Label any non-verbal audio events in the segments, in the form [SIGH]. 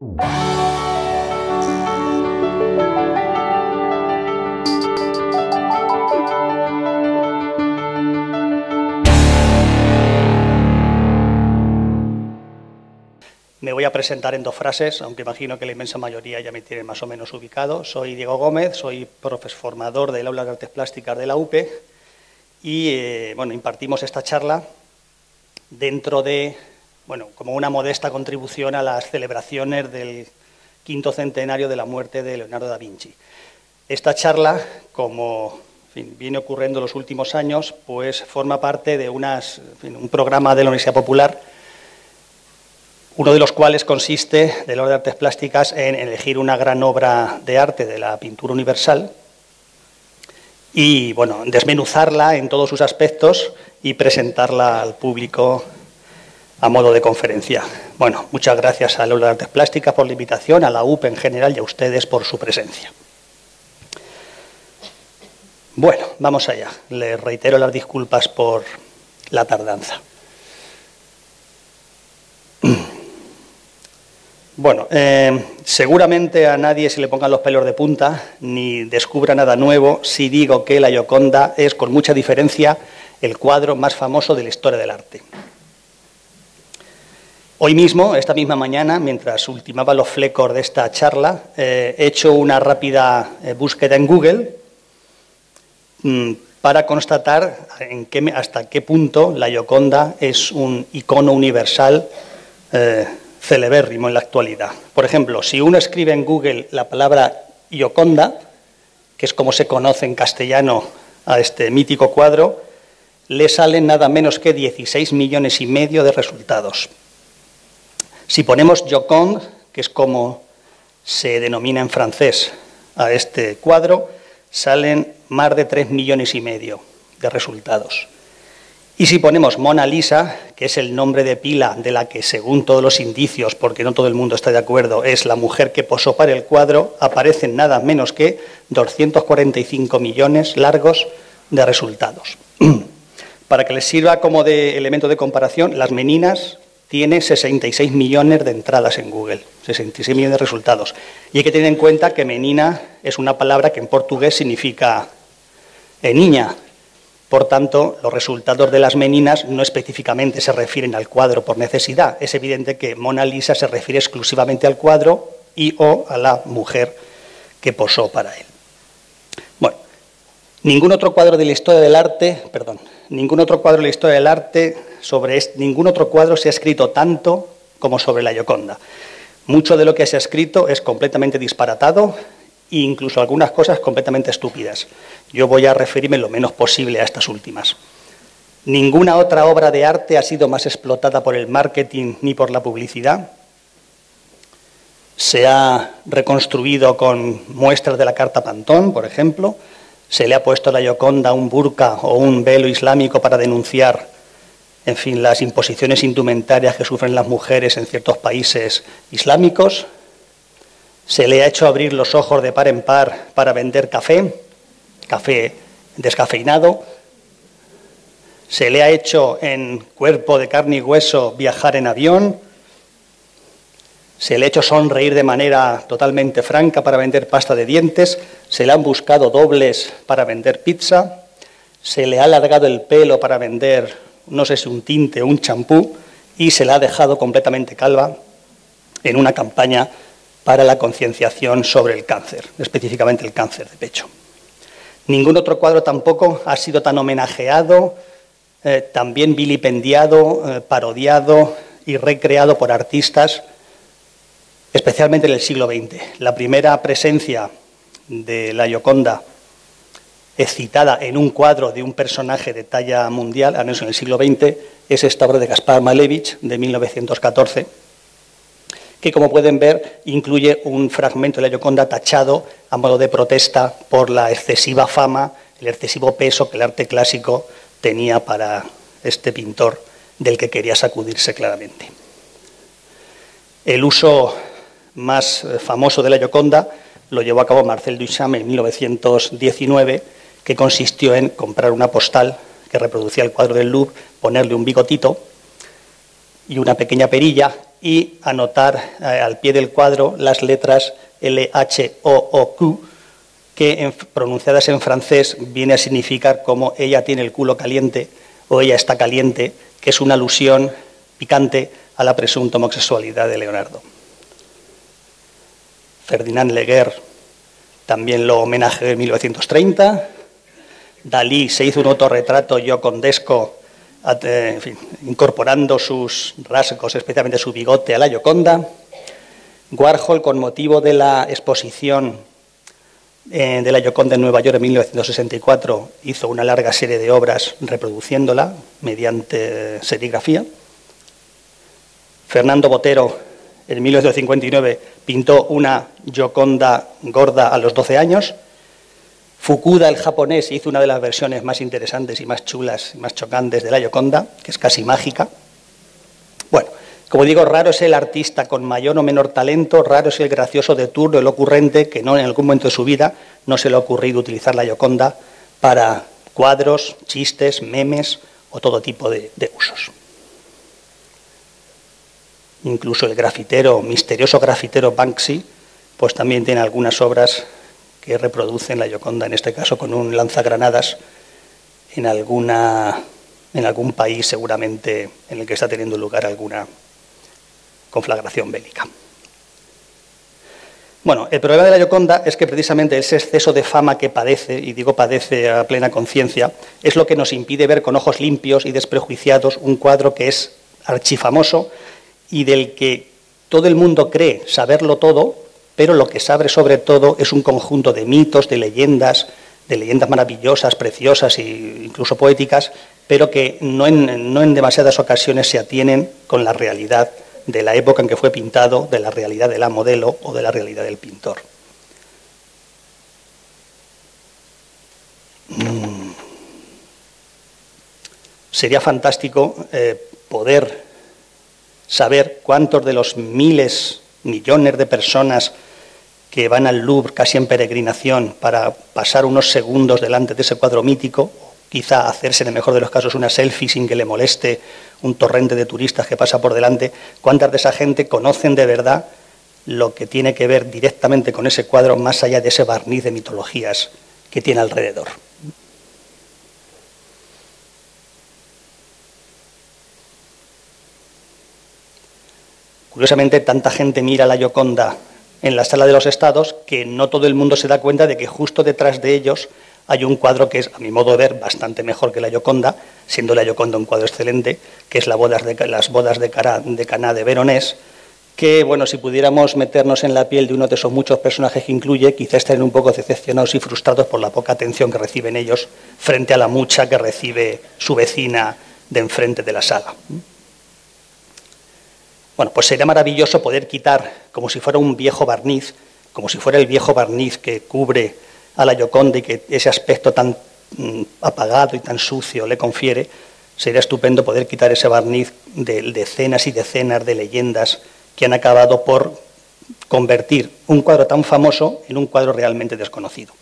Me voy a presentar en dos frases, aunque imagino que la inmensa mayoría ya me tiene más o menos ubicado. Soy Diego Gómez, soy profesor formador del Aula de Artes Plásticas de la UPE y eh, bueno, impartimos esta charla dentro de, bueno, como una modesta contribución a las celebraciones del quinto centenario de la muerte de Leonardo da Vinci. Esta charla, como viene ocurriendo en los últimos años, pues forma parte de un programa de la Universidad Popular uno de los cuales consiste, de de artes plásticas, en elegir una gran obra de arte de la pintura universal y, bueno, desmenuzarla en todos sus aspectos y presentarla al público a modo de conferencia. Bueno, muchas gracias a la de Artes Plásticas por la invitación, a la UP en general y a ustedes por su presencia. Bueno, vamos allá. Les reitero las disculpas por la tardanza. [CLEARS THROAT] Bueno, eh, seguramente a nadie se le pongan los pelos de punta ni descubra nada nuevo si digo que la Gioconda es, con mucha diferencia, el cuadro más famoso de la historia del arte. Hoy mismo, esta misma mañana, mientras ultimaba los flecos de esta charla, eh, he hecho una rápida eh, búsqueda en Google mm, para constatar hasta qué punto la Gioconda es un icono universal celebérrimo en la actualidad. Por ejemplo, si uno escribe en Google la palabra Ioconda, que es como se conoce en castellano a este mítico cuadro, le salen nada menos que 16 millones y medio de resultados. Si ponemos Joconde, que es como se denomina en francés a este cuadro, salen más de 3 millones y medio de resultados. Y si ponemos Mona Lisa, que es el nombre de pila de la que, según todos los indicios, porque no todo el mundo está de acuerdo, es la mujer que posó para el cuadro, aparecen nada menos que 245 millones largos de resultados. [CLEARS THROAT] Para que les sirva como de elemento de comparación, las meninas tiene 66 millones de entradas en Google, 66 millones de resultados. Y hay que tener en cuenta que menina es una palabra que en portugués significa eh, niña, por tanto, los resultados de las meninas no específicamente se refieren al cuadro por necesidad. Es evidente que Mona Lisa se refiere exclusivamente al cuadro y o a la mujer que posó para él. Bueno, ningún otro cuadro de la historia del arte, perdón, ningún otro cuadro de la historia del arte sobre ningún otro cuadro se ha escrito tanto como sobre la Gioconda. Mucho de lo que se ha escrito es completamente disparatado e incluso algunas cosas completamente estúpidas. Yo voy a referirme lo menos posible a estas últimas. Ninguna otra obra de arte ha sido más explotada por el marketing ni por la publicidad. Se ha reconstruido con muestras de la carta Pantón, por ejemplo. Se le ha puesto a la Yoconda un burka o un velo islámico para denunciar, en fin, las imposiciones indumentarias que sufren las mujeres en ciertos países islámicos se le ha hecho abrir los ojos de par en par para vender café, café descafeinado. Se le ha hecho en cuerpo de carne y hueso viajar en avión. Se le ha hecho sonreír de manera totalmente franca para vender pasta de dientes. Se le han buscado dobles para vender pizza. Se le ha alargado el pelo para vender, no sé si un tinte o un champú. Y se le ha dejado completamente calva en una campaña para la concienciación sobre el cáncer, específicamente el cáncer de pecho. Ningún otro cuadro tampoco ha sido tan homenajeado, eh, también vilipendiado, eh, parodiado y recreado por artistas, especialmente en el siglo XX. La primera presencia de la Gioconda excitada en un cuadro de un personaje de talla mundial, al menos en el siglo XX, es esta obra de Gaspar Malevich de 1914 que como pueden ver incluye un fragmento de la Gioconda tachado a modo de protesta por la excesiva fama, el excesivo peso que el arte clásico tenía para este pintor del que quería sacudirse claramente. El uso más eh, famoso de la Gioconda lo llevó a cabo Marcel Duchamp en 1919, que consistió en comprar una postal que reproducía el cuadro del Louvre, ponerle un bigotito y una pequeña perilla y anotar eh, al pie del cuadro las letras L, H, O, O, Q, que pronunciadas en francés viene a significar como ella tiene el culo caliente o ella está caliente, que es una alusión picante a la presunta homosexualidad de Leonardo. Ferdinand Leguer también lo homenaje en 1930. Dalí se hizo un autorretrato yocondesco, incorporando sus rasgos, especialmente su bigote, a la Yoconda. Warhol, con motivo de la exposición eh, de la Yoconda en Nueva York en 1964, hizo una larga serie de obras reproduciéndola mediante serigrafía. Fernando Botero, en 1959, pintó una Yoconda gorda a los 12 años. Fukuda, el japonés, hizo una de las versiones más interesantes y más chulas y más chocantes de la Yoconda, que es casi mágica. Bueno, como digo, raro es el artista con mayor o menor talento, raro es el gracioso de turno, el ocurrente, que no en algún momento de su vida no se le ha ocurrido utilizar la Yoconda para cuadros, chistes, memes o todo tipo de, de usos. Incluso el grafitero, misterioso grafitero Banksy, pues también tiene algunas obras que reproducen la Yoconda, en este caso con un lanzagranadas en, alguna, en algún país seguramente en el que está teniendo lugar alguna conflagración bélica. Bueno, el problema de la Gioconda es que precisamente ese exceso de fama que padece, y digo padece a plena conciencia, es lo que nos impide ver con ojos limpios y desprejuiciados un cuadro que es archifamoso y del que todo el mundo cree saberlo todo, pero lo que sabe sobre todo es un conjunto de mitos, de leyendas, de leyendas maravillosas, preciosas e incluso poéticas, pero que no en, no en demasiadas ocasiones se atienen con la realidad de la época en que fue pintado, de la realidad de la modelo o de la realidad del pintor. Mm. Sería fantástico eh, poder saber cuántos de los miles, millones de personas que van al Louvre casi en peregrinación para pasar unos segundos delante de ese cuadro mítico, quizá hacerse en el mejor de los casos una selfie sin que le moleste un torrente de turistas que pasa por delante, cuántas de esa gente conocen de verdad lo que tiene que ver directamente con ese cuadro más allá de ese barniz de mitologías que tiene alrededor. Curiosamente, tanta gente mira la Gioconda en la sala de los estados que no todo el mundo se da cuenta de que justo detrás de ellos hay un cuadro que es, a mi modo de ver, bastante mejor que la Gioconda, siendo la Gioconda un cuadro excelente, que es bodas de, las bodas de, de Caná de Veronés, que, bueno, si pudiéramos meternos en la piel de uno de esos muchos personajes que incluye, quizás estén un poco decepcionados y frustrados por la poca atención que reciben ellos frente a la mucha que recibe su vecina de enfrente de la sala. Bueno, pues sería maravilloso poder quitar, como si fuera un viejo barniz, como si fuera el viejo barniz que cubre a la Yoconda y que ese aspecto tan mm, apagado y tan sucio le confiere, sería estupendo poder quitar ese barniz de decenas y decenas de leyendas que han acabado por convertir un cuadro tan famoso en un cuadro realmente desconocido.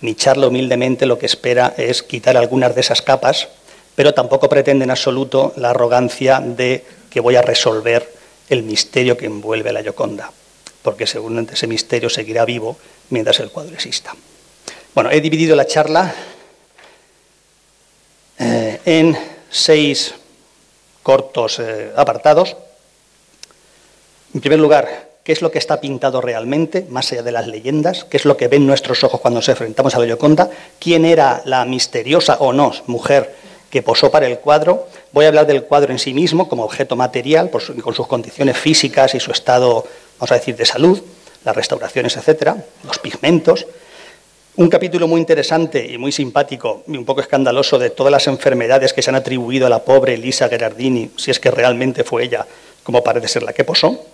Mi charla humildemente lo que espera es quitar algunas de esas capas, pero tampoco pretende en absoluto la arrogancia de que voy a resolver el misterio que envuelve a la Yoconda, porque seguramente ese misterio seguirá vivo mientras el cuadro exista. Bueno, he dividido la charla eh, en seis cortos eh, apartados. En primer lugar, ¿qué es lo que está pintado realmente, más allá de las leyendas? ¿Qué es lo que ven nuestros ojos cuando nos enfrentamos a la Gioconda? ¿Quién era la misteriosa o no mujer que posó para el cuadro? Voy a hablar del cuadro en sí mismo como objeto material, con sus condiciones físicas y su estado, vamos a decir, de salud, las restauraciones, etcétera, los pigmentos. Un capítulo muy interesante y muy simpático y un poco escandaloso de todas las enfermedades que se han atribuido a la pobre Elisa Gerardini, si es que realmente fue ella, como parece ser la que posó.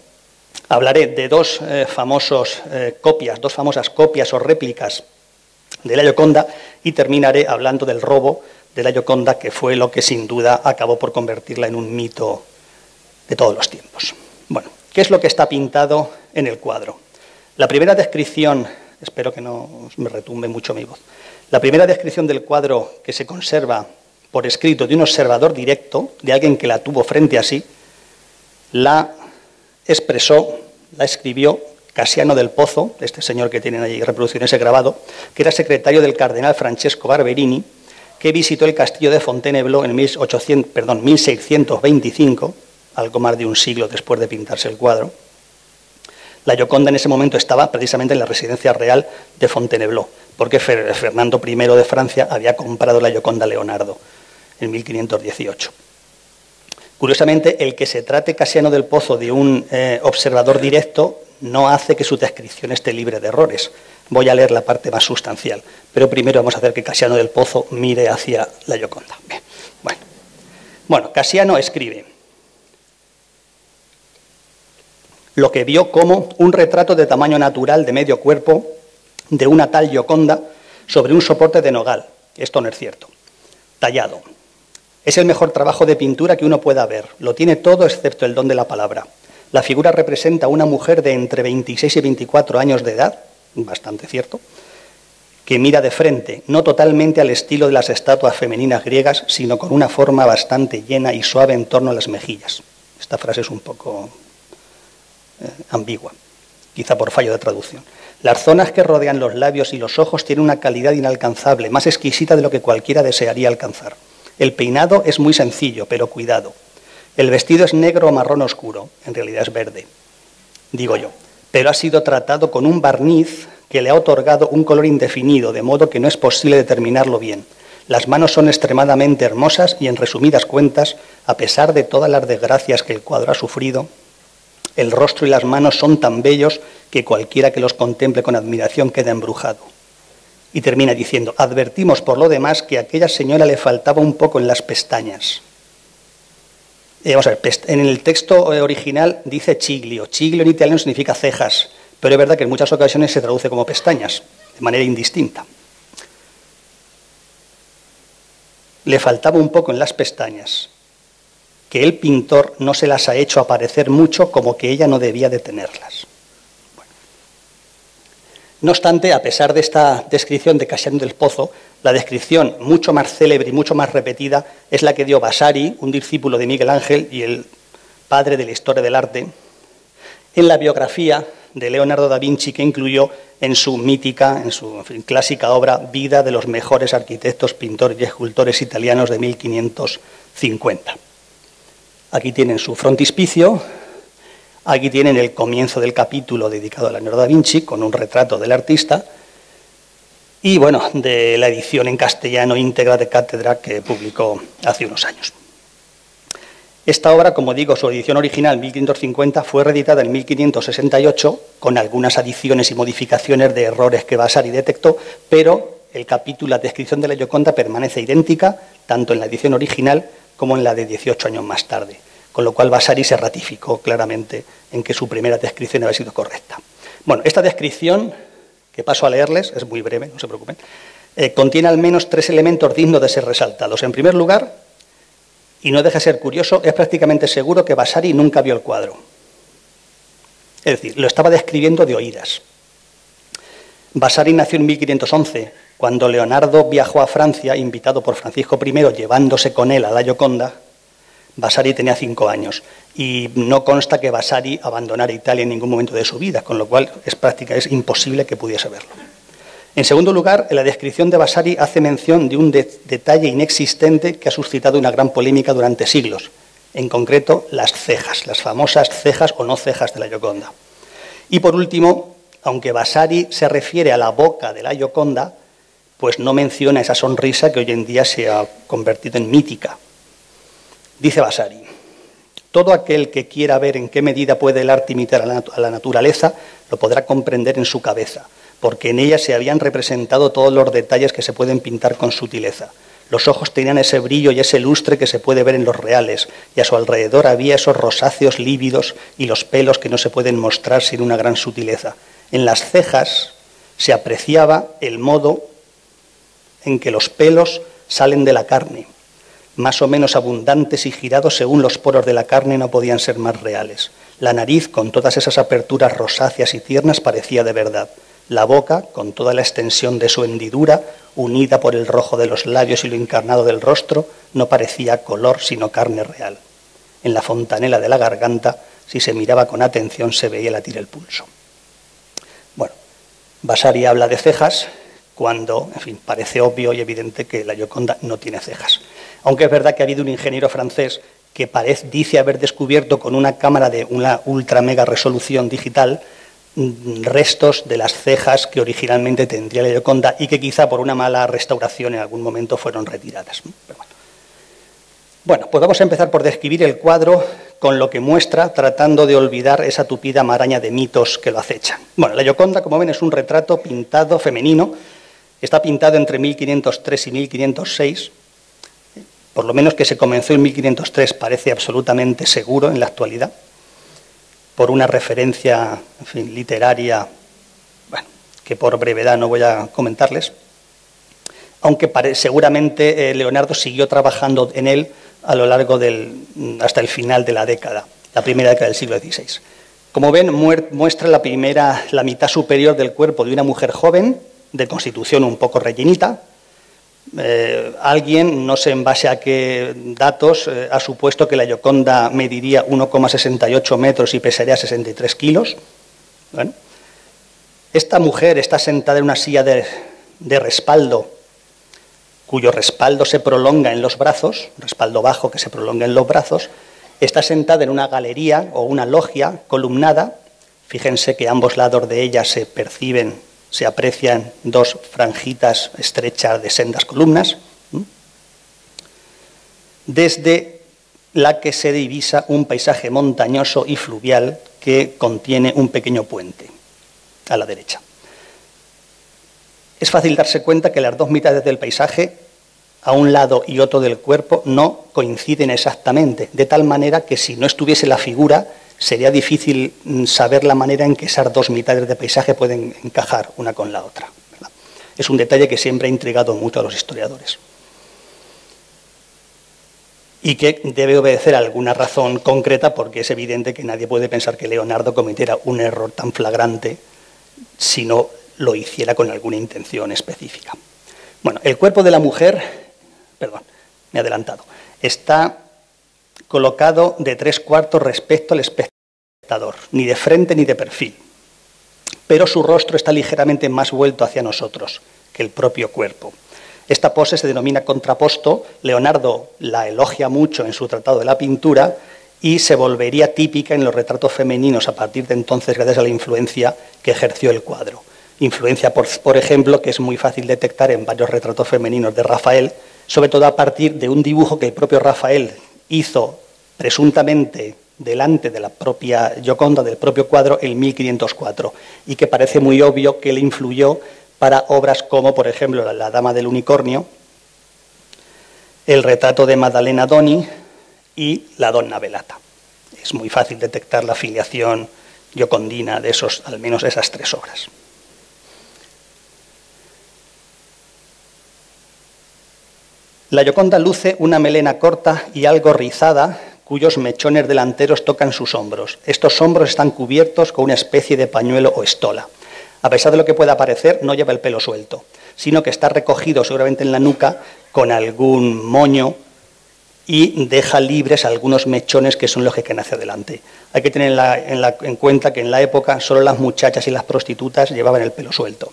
Hablaré de dos eh, famosos eh, copias, dos famosas copias o réplicas de la Gioconda y terminaré hablando del robo de la Gioconda, que fue lo que sin duda acabó por convertirla en un mito de todos los tiempos. Bueno, ¿qué es lo que está pintado en el cuadro? La primera descripción espero que no me retumbe mucho mi voz. La primera descripción del cuadro que se conserva por escrito de un observador directo, de alguien que la tuvo frente a sí, la expresó, la escribió Casiano del Pozo, este señor que tienen ahí reproducciones ese grabado, que era secretario del cardenal Francesco Barberini, que visitó el castillo de Fontainebleau en 1800, perdón, 1625, algo más de un siglo después de pintarse el cuadro. La Gioconda en ese momento estaba precisamente en la residencia real de Fontainebleau, porque Fernando I de Francia había comprado la Gioconda Leonardo en 1518. Curiosamente, el que se trate Casiano del Pozo de un eh, observador directo no hace que su descripción esté libre de errores. Voy a leer la parte más sustancial, pero primero vamos a hacer que Casiano del Pozo mire hacia la Gioconda. Bueno. bueno, Casiano escribe lo que vio como un retrato de tamaño natural de medio cuerpo de una tal Gioconda sobre un soporte de nogal. Esto no es cierto. Tallado, es el mejor trabajo de pintura que uno pueda ver. Lo tiene todo excepto el don de la palabra. La figura representa a una mujer de entre 26 y 24 años de edad, bastante cierto, que mira de frente, no totalmente al estilo de las estatuas femeninas griegas, sino con una forma bastante llena y suave en torno a las mejillas. Esta frase es un poco eh, ambigua, quizá por fallo de traducción. Las zonas que rodean los labios y los ojos tienen una calidad inalcanzable, más exquisita de lo que cualquiera desearía alcanzar. El peinado es muy sencillo, pero cuidado. El vestido es negro o marrón oscuro, en realidad es verde, digo yo, pero ha sido tratado con un barniz que le ha otorgado un color indefinido, de modo que no es posible determinarlo bien. Las manos son extremadamente hermosas y, en resumidas cuentas, a pesar de todas las desgracias que el cuadro ha sufrido, el rostro y las manos son tan bellos que cualquiera que los contemple con admiración queda embrujado. Y termina diciendo, advertimos por lo demás que a aquella señora le faltaba un poco en las pestañas. Eh, en el texto eh, original dice chiglio. Chiglio en italiano significa cejas, pero es verdad que en muchas ocasiones se traduce como pestañas, de manera indistinta. Le faltaba un poco en las pestañas, que el pintor no se las ha hecho aparecer mucho como que ella no debía de tenerlas. No obstante, a pesar de esta descripción de Casiano del Pozo, la descripción mucho más célebre y mucho más repetida es la que dio Vasari, un discípulo de Miguel Ángel y el padre de la historia del arte, en la biografía de Leonardo da Vinci que incluyó en su mítica, en su clásica obra Vida de los mejores arquitectos, pintores y escultores italianos de 1550. Aquí tienen su frontispicio, Aquí tienen el comienzo del capítulo dedicado a Leonardo da Vinci, con un retrato del artista, y bueno, de la edición en castellano íntegra de Cátedra que publicó hace unos años. Esta obra, como digo, su edición original, 1550, fue reeditada en 1568 con algunas adiciones y modificaciones de errores que Vasari detectó, pero el capítulo, la descripción de la Gioconda permanece idéntica tanto en la edición original como en la de 18 años más tarde con lo cual Vasari se ratificó claramente en que su primera descripción había sido correcta. Bueno, esta descripción, que paso a leerles, es muy breve, no se preocupen, eh, contiene al menos tres elementos dignos de ser resaltados. En primer lugar, y no deja de ser curioso, es prácticamente seguro que Vasari nunca vio el cuadro. Es decir, lo estaba describiendo de oídas. Vasari nació en 1511, cuando Leonardo viajó a Francia, invitado por Francisco I, llevándose con él a la Gioconda, Vasari tenía cinco años y no consta que Vasari abandonara Italia en ningún momento de su vida, con lo cual es práctica, es imposible que pudiese verlo. En segundo lugar, la descripción de Vasari hace mención de un detalle inexistente que ha suscitado una gran polémica durante siglos, en concreto las cejas, las famosas cejas o no cejas de la Gioconda. Y por último, aunque Vasari se refiere a la boca de la Gioconda, pues no menciona esa sonrisa que hoy en día se ha convertido en mítica, Dice Vasari, todo aquel que quiera ver en qué medida puede el arte imitar a la naturaleza lo podrá comprender en su cabeza, porque en ella se habían representado todos los detalles que se pueden pintar con sutileza. Los ojos tenían ese brillo y ese lustre que se puede ver en los reales, y a su alrededor había esos rosáceos lívidos y los pelos que no se pueden mostrar sin una gran sutileza. En las cejas se apreciaba el modo en que los pelos salen de la carne, más o menos abundantes y girados según los poros de la carne no podían ser más reales. La nariz, con todas esas aperturas rosáceas y tiernas, parecía de verdad. La boca, con toda la extensión de su hendidura, unida por el rojo de los labios y lo encarnado del rostro, no parecía color sino carne real. En la fontanela de la garganta, si se miraba con atención se veía latir el pulso. Bueno, Vasari habla de cejas cuando, en fin, parece obvio y evidente que la Gioconda no tiene cejas. Aunque es verdad que ha habido un ingeniero francés que parece, dice haber descubierto con una cámara de una ultra mega resolución digital mm, restos de las cejas que originalmente tendría la Gioconda y que quizá por una mala restauración en algún momento fueron retiradas. Bueno, pues vamos a empezar por describir el cuadro con lo que muestra, tratando de olvidar esa tupida maraña de mitos que lo acechan. Bueno, la Gioconda, como ven, es un retrato pintado femenino. Está pintado entre 1503 y 1506. Por lo menos que se comenzó en 1503 parece absolutamente seguro en la actualidad, por una referencia literaria que por brevedad no voy a comentarles, aunque seguramente eh, Leonardo siguió trabajando en él a lo largo del, hasta el final de la década, la primera década del siglo XVI. Como ven, muestra la primera, la mitad superior del cuerpo de una mujer joven, de constitución un poco rellenita. Eh, alguien, no sé en base a qué datos, eh, ha supuesto que la Yoconda mediría 1,68 metros y pesaría 63 kilos. esta mujer está sentada en una silla de, de respaldo cuyo respaldo se prolonga en los brazos, respaldo bajo que se prolonga en los brazos, está sentada en una galería o una logia columnada. Fíjense que ambos lados de ella se perciben, se aprecian dos franjitas estrechas de sendas columnas, desde la que se divisa un paisaje montañoso y fluvial que contiene un pequeño puente a la derecha. Es fácil darse cuenta que las dos mitades del paisaje, a un lado y otro del cuerpo, no coinciden exactamente, de tal manera que si no estuviese la figura, sería difícil mm, saber la manera en que esas dos mitades del paisaje pueden encajar una con la otra. Es un detalle que siempre ha intrigado mucho a los historiadores y que debe obedecer a alguna razón concreta porque es evidente que nadie puede pensar que Leonardo cometiera un error tan flagrante si no lo hiciera con alguna intención específica. Bueno, el cuerpo de la mujer, perdón, me he adelantado, está colocado de tres cuartos respecto al espectador, ni de frente ni de perfil, pero su rostro está ligeramente más vuelto hacia nosotros que el propio cuerpo. Esta pose se denomina contraposto, Leonardo la elogia mucho en su Tratado de la Pintura y se volvería típica en los retratos femeninos a partir de entonces gracias a la influencia que ejerció el cuadro influencia, por, ejemplo, que es muy fácil detectar en varios retratos femeninos de Rafael, sobre todo a partir de un dibujo que el propio Rafael hizo presuntamente delante de la propia Gioconda, del propio cuadro, en 1504, y que parece muy obvio que le influyó para obras como, por ejemplo, La Dama del Unicornio, el retrato de Maddalena Doni y La Donna Velata. Es muy fácil detectar la filiación giocondina de esos, al menos esas tres obras. La Yoconda luce una melena corta y algo rizada, cuyos mechones delanteros tocan sus hombros. Estos hombros están cubiertos con una especie de pañuelo o estola. A pesar de lo que pueda parecer, no lleva el pelo suelto, sino que está recogido seguramente en la nuca con algún moño y deja libres algunos mechones que son los que caen hacia adelante. Hay que tener en, en cuenta que en la época solo las muchachas y las prostitutas llevaban el pelo suelto.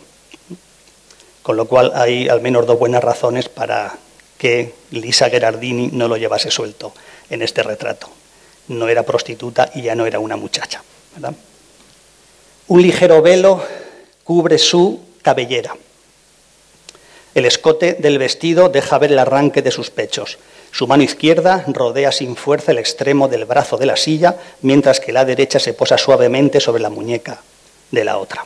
Con lo cual hay al menos dos buenas razones para que Lisa Gerardini no lo llevase suelto en este retrato. No era prostituta y ya no era una muchacha. Un ligero velo cubre su cabellera. El escote del vestido deja ver el arranque de sus pechos. Su mano izquierda rodea sin fuerza el extremo del brazo de la silla, mientras que la derecha se posa suavemente sobre la muñeca de la otra.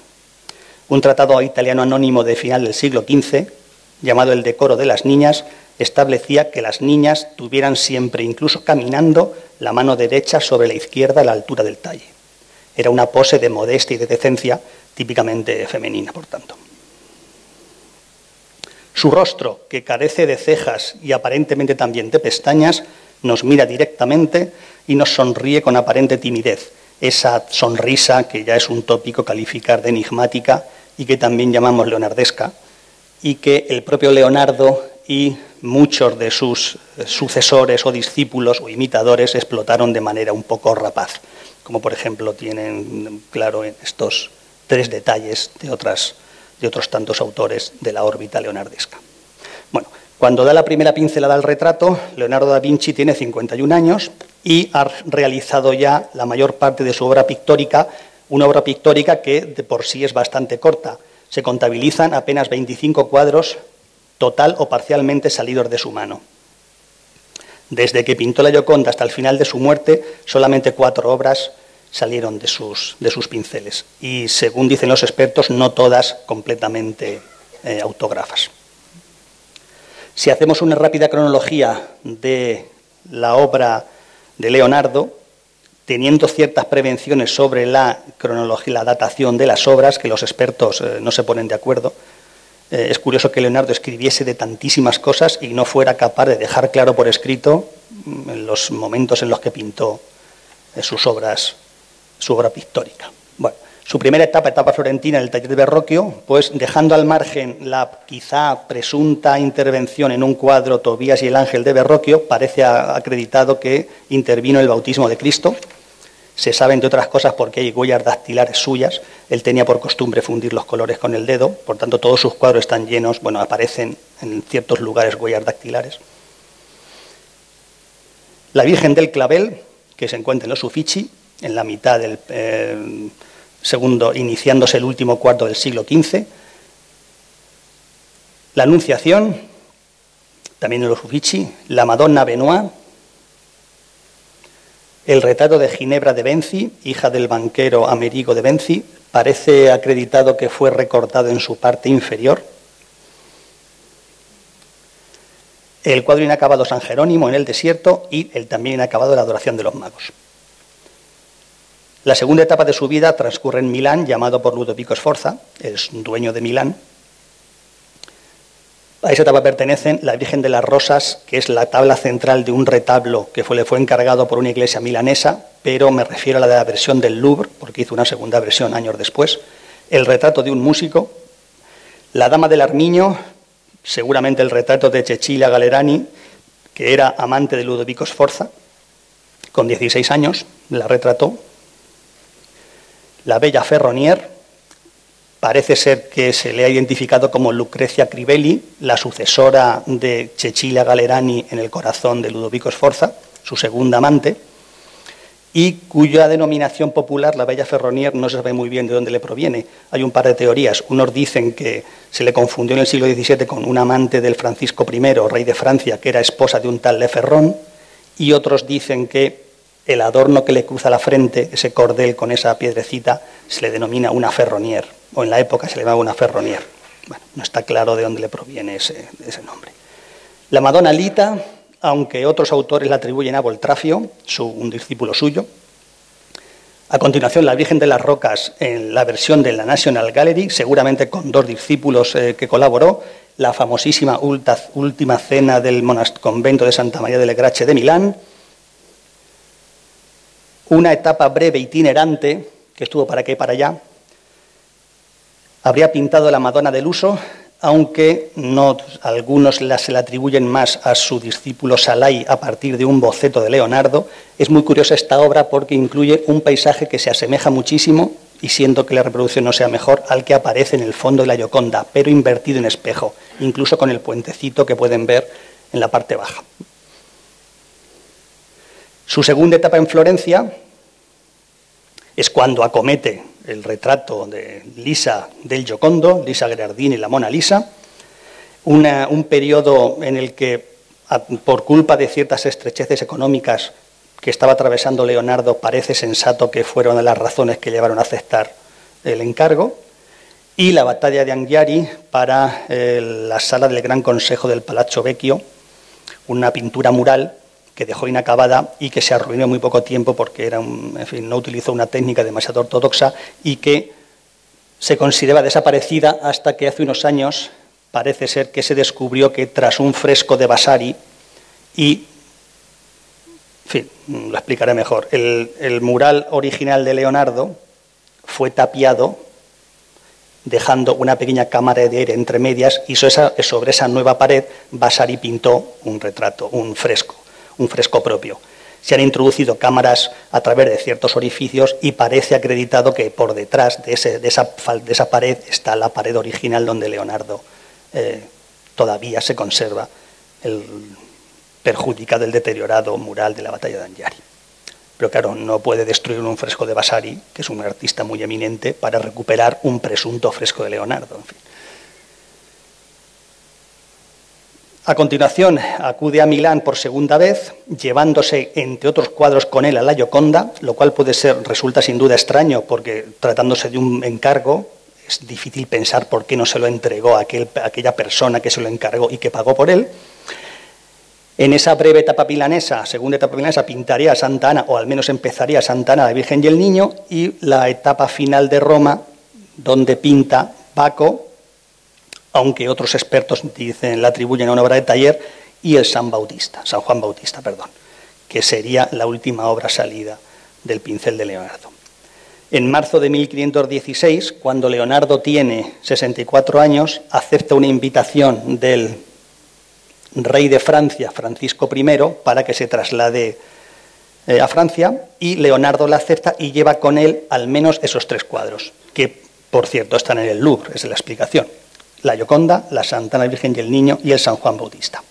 Un tratado italiano anónimo de final del siglo XV, llamado El decoro de las niñas, establecía que las niñas tuvieran siempre, incluso caminando, la mano derecha sobre la izquierda a la altura del talle. Era una pose de modestia y de decencia típicamente femenina, por tanto. Su rostro, que carece de cejas y aparentemente también de pestañas, nos mira directamente y nos sonríe con aparente timidez. Esa sonrisa que ya es un tópico calificar de enigmática y que también llamamos leonardesca, y que el propio Leonardo y muchos de sus sucesores o discípulos o imitadores explotaron de manera un poco rapaz, como por ejemplo tienen claro en estos tres detalles de, otras, de otros tantos autores de la órbita leonardesca. Bueno, cuando da la primera pincelada al retrato, Leonardo da Vinci tiene 51 años y ha realizado ya la mayor parte de su obra pictórica, una obra pictórica que de por sí es bastante corta. Se contabilizan apenas 25 cuadros total o parcialmente salidos de su mano. Desde que pintó la Gioconda hasta el final de su muerte, solamente cuatro obras salieron de sus, de sus pinceles. Y según dicen los expertos, no todas completamente eh, autógrafas. Si hacemos una rápida cronología de la obra de Leonardo, teniendo ciertas prevenciones sobre la cronología, la datación de las obras, que los expertos eh, no se ponen de acuerdo, eh, es curioso que Leonardo escribiese de tantísimas cosas y no fuera capaz de dejar claro por escrito mm, en los momentos en los que pintó eh, sus obras, su obra pictórica. Bueno, su primera etapa, etapa florentina, en el taller de Berroquio, pues dejando al margen la quizá presunta intervención en un cuadro Tobías y el ángel de Berroquio, parece acreditado que intervino el bautismo de Cristo, se sabe, entre otras cosas, porque hay huellas dactilares suyas. Él tenía por costumbre fundir los colores con el dedo, por tanto, todos sus cuadros están llenos, bueno, aparecen en ciertos lugares huellas dactilares. La Virgen del Clavel, que se encuentra en los Uffizi, en la mitad del eh, segundo, iniciándose el último cuarto del siglo XV. La Anunciación, también en los Uffizi. La Madonna Benoit, el retrato de Ginebra de Benci, hija del banquero Amerigo de Benci, parece acreditado que fue recortado en su parte inferior. El cuadro inacabado San Jerónimo en el desierto y el también inacabado La adoración de los magos. La segunda etapa de su vida transcurre en Milán, llamado por Ludovico Sforza, el dueño de Milán, a esa etapa pertenecen la Virgen de las Rosas, que es la tabla central de un retablo que fue, le fue encargado por una iglesia milanesa, pero me refiero a la de la versión del Louvre, porque hizo una segunda versión años después. El retrato de un músico. La Dama del Armiño, seguramente el retrato de Cecilia Galerani, que era amante de Ludovico Sforza, con 16 años, la retrató. La Bella Ferronier, Parece ser que se le ha identificado como Lucrecia Crivelli, la sucesora de Cecilia Galerani en el corazón de Ludovico Sforza, su segunda amante, y cuya denominación popular, la Bella Ferronier, no se sabe muy bien de dónde le proviene. Hay un par de teorías. Unos dicen que se le confundió en el siglo XVII con un amante del Francisco I, rey de Francia, que era esposa de un tal Le Ferron, y otros dicen que el adorno que le cruza la frente, ese cordel con esa piedrecita, se le denomina una ferronier, o en la época se le llamaba una ferronier. Bueno, no está claro de dónde le proviene ese, nombre. La Madonna Lita, aunque otros autores la atribuyen a Voltrafio, su, un discípulo suyo. A continuación, la Virgen de las Rocas en la versión de la National Gallery, seguramente con dos discípulos eh, que colaboró, la famosísima Última Cena del convento de Santa María del Grache de Milán, una etapa breve itinerante, que estuvo para acá y para allá, habría pintado la Madonna del Uso, aunque no, algunos se la atribuyen más a su discípulo Salai a partir de un boceto de Leonardo. Es muy curiosa esta obra porque incluye un paisaje que se asemeja muchísimo, y siendo que la reproducción no sea mejor, al que aparece en el fondo de la Gioconda, pero invertido en espejo, incluso con el puentecito que pueden ver en la parte baja. Su segunda etapa en Florencia es cuando acomete el retrato de Lisa del Giocondo, Lisa Gherardini y la Mona Lisa, un periodo en el que, por culpa de ciertas estrecheces económicas que estaba atravesando Leonardo, parece sensato que fueron las razones que llevaron a aceptar el encargo, y la batalla de Anghiari para eh, la sala del Gran Consejo del Palazzo Vecchio, una pintura mural que dejó inacabada y que se arruinó en muy poco tiempo porque era en fin, no utilizó una técnica demasiado ortodoxa y que se considera desaparecida hasta que hace unos años parece ser que se descubrió que tras un fresco de Vasari y, en fin, lo explicaré mejor, el mural original de Leonardo fue tapiado dejando una pequeña cámara de aire entre medias y sobre esa nueva pared Vasari pintó un retrato, un fresco un fresco propio. se han introducido cámaras a través de ciertos orificios y parece acreditado que por detrás de, esa, pared está la pared original donde Leonardo eh, todavía se conserva el perjudicado, el deteriorado mural de la batalla de Angiari. Pero claro, no puede destruir un fresco de Vasari, que es un artista muy eminente, para recuperar un presunto fresco de Leonardo. A continuación, acude a Milán por segunda vez, llevándose, entre otros cuadros, con él a la Gioconda, lo cual puede ser, resulta sin duda extraño, porque tratándose de un encargo, es difícil pensar por qué no se lo entregó a, aquella persona que se lo encargó y que pagó por él. En esa breve etapa milanesa, segunda etapa milanesa, pintaría a Santa Ana, o al menos empezaría a Santa Ana, la Virgen y el Niño, y la etapa final de Roma, donde pinta Paco, aunque otros expertos dicen, la atribuyen a una obra de taller, y el San Bautista, San Juan Bautista, perdón, que sería la última obra salida del pincel de Leonardo. En marzo de 1516, cuando Leonardo tiene 64 años, acepta una invitación del rey de Francia, Francisco I, para que se traslade eh, a Francia, y Leonardo la acepta y lleva con él al menos esos tres cuadros, que por cierto están en el Louvre, es la explicación la Gioconda, la Santana Virgen y el Niño y el San Juan Bautista.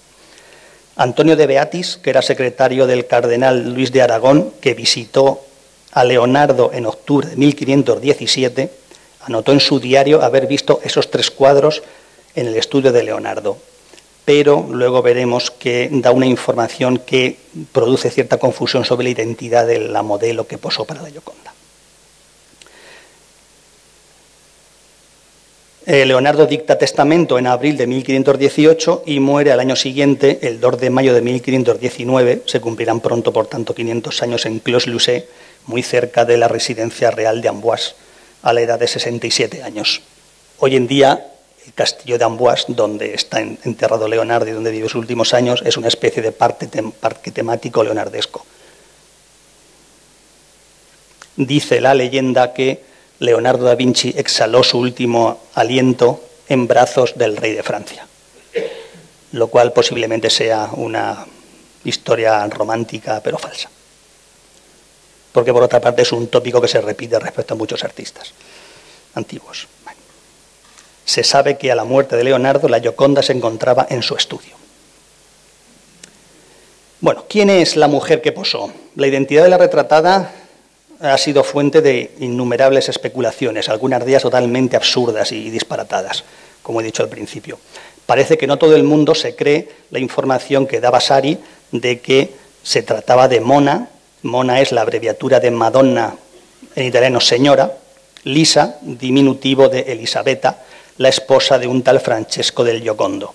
Antonio de Beatis, que era secretario del cardenal Luis de Aragón, que visitó a Leonardo en octubre de 1517, anotó en su diario haber visto esos tres cuadros en el estudio de Leonardo. Pero luego veremos que da una información que produce cierta confusión sobre la identidad de la modelo que posó para la Gioconda. Leonardo dicta testamento en abril de 1518 y muere al año siguiente, el 2 de mayo de 1519. Se cumplirán pronto, por tanto, 500 años en Clos-Lucé, muy cerca de la residencia real de Amboise, a la edad de 67 años. Hoy en día, el castillo de Amboise, donde está enterrado Leonardo y donde vive sus últimos años, es una especie de parque temático leonardesco. Dice la leyenda que Leonardo da Vinci exhaló su último aliento en brazos del rey de Francia, lo cual posiblemente sea una historia romántica pero falsa. Porque por otra parte es un tópico que se repite respecto a muchos artistas antiguos. Se sabe que a la muerte de Leonardo la Gioconda se encontraba en su estudio. Bueno, ¿quién es la mujer que posó? La identidad de la retratada ha sido fuente de innumerables especulaciones, algunas de ellas totalmente absurdas y disparatadas, como he dicho al principio. Parece que no todo el mundo se cree la información que da Vasari de que se trataba de Mona. Mona es la abreviatura de Madonna en italiano señora, Lisa, diminutivo de Elisabetta, la esposa de un tal Francesco del Giocondo.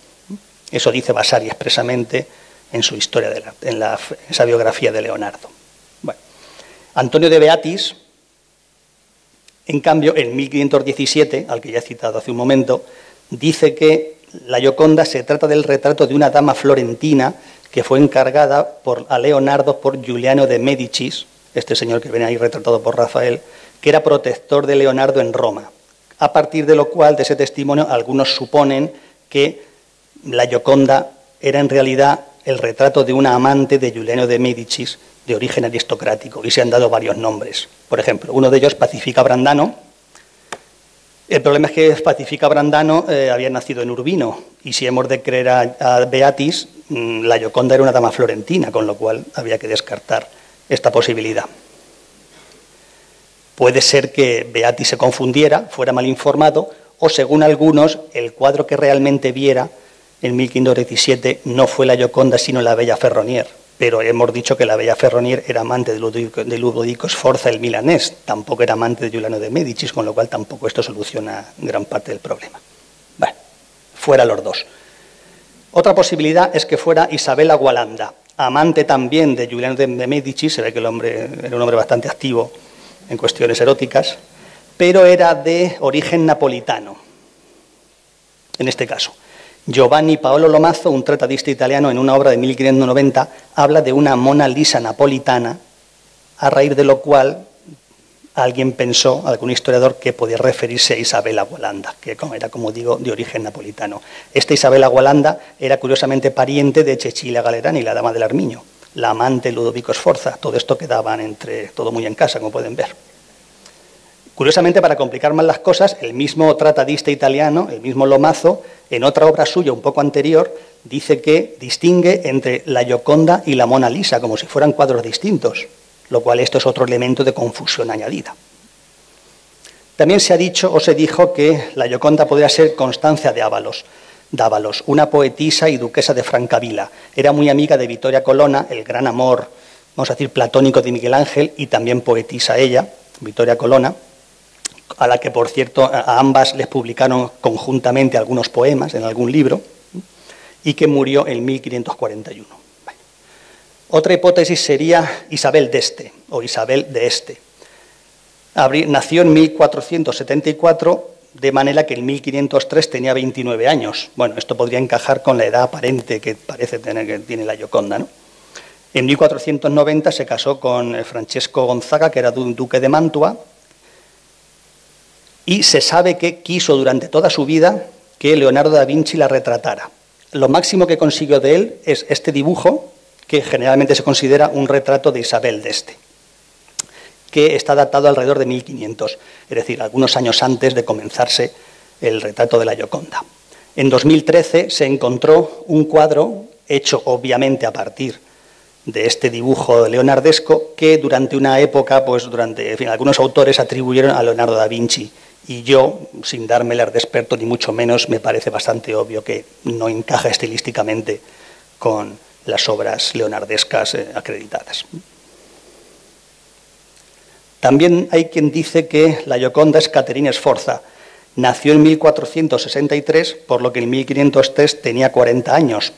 Eso dice Vasari expresamente en su historia, de en esa biografía de Leonardo. Antonio de Beatis, en cambio, en 1517, al que ya he citado hace un momento, dice que la Gioconda se trata del retrato de una dama florentina que fue encargada por, a Leonardo por Giuliano de Medicis, este señor que viene ahí retratado por Rafael, que era protector de Leonardo en Roma. A partir de lo cual, de ese testimonio, algunos suponen que la Gioconda era en realidad el retrato de una amante de Giuliano de Medicis, de origen aristocrático y se han dado varios nombres. Por ejemplo, uno de ellos, Pacifica Brandano. El problema es que Pacifica Brandano eh, había nacido en Urbino y si hemos de creer a, Beatis, mm, la Gioconda era una dama florentina, con lo cual había que descartar esta posibilidad. Puede ser que Beatis se confundiera, fuera mal informado, o según algunos, el cuadro que realmente viera en 1517 no fue la Gioconda, sino la Bella Ferronier pero hemos dicho que la bella Ferronier era amante de Ludovico, Sforza, el milanés, tampoco era amante de Giuliano de Medicis, con lo cual tampoco esto soluciona gran parte del problema. Bueno, fuera los dos. Otra posibilidad es que fuera Isabella Gualanda, amante también de Giuliano de Medici, se ve que el hombre era un hombre bastante activo en cuestiones eróticas, pero era de origen napolitano, en este caso. Giovanni Paolo Lomazzo, un tratadista italiano, en una obra de 1590, habla de una Mona Lisa napolitana, a raíz de lo cual alguien pensó, algún historiador, que podía referirse a Isabel Gualanda, que era, como digo, de origen napolitano. Esta Isabel Gualanda era curiosamente pariente de Cecilia Galerani, la dama del Armiño, la amante Ludovico Sforza. Todo esto quedaban entre todo muy en casa, como pueden ver. Curiosamente, para complicar más las cosas, el mismo tratadista italiano, el mismo Lomazo, en otra obra suya un poco anterior, dice que distingue entre la Gioconda y la Mona Lisa, como si fueran cuadros distintos, lo cual esto es otro elemento de confusión añadida. También se ha dicho o se dijo que la Gioconda podría ser Constancia de Ábalos, Dávalos, una poetisa y duquesa de Francavilla. Era muy amiga de Vittoria Colonna, el gran amor, vamos a decir, platónico de Miguel Ángel, y también poetisa ella, Vittoria Colonna, a la que, por cierto, a ambas les publicaron conjuntamente algunos poemas en algún libro, y que murió en 1541. Otra hipótesis sería Isabel d'Este o Isabel de Este. Nació en 1474 de manera que en 1503 tenía 29 años. Bueno, esto podría encajar con la edad aparente que parece tener que tiene la Gioconda. ¿no? En 1490 se casó con eh, Francesco Gonzaga, que era duque de Mantua, y se sabe que quiso durante toda su vida que Leonardo da Vinci la retratara. Lo máximo que consiguió de él es este dibujo, que generalmente se considera un retrato de Isabel d'Este que está datado alrededor de 1500, es decir, algunos años antes de comenzarse el retrato de la Gioconda. En 2013 se encontró un cuadro hecho obviamente a partir de este dibujo leonardesco que durante una época, pues durante, fin, algunos autores atribuyeron a Leonardo da Vinci y yo, sin darme el de experto ni mucho menos, me parece bastante obvio que no encaja estilísticamente con las obras leonardescas eh, acreditadas. También hay quien dice que la Gioconda es Caterina Sforza. Nació en 1463, por lo que en 1503 tenía 40 años.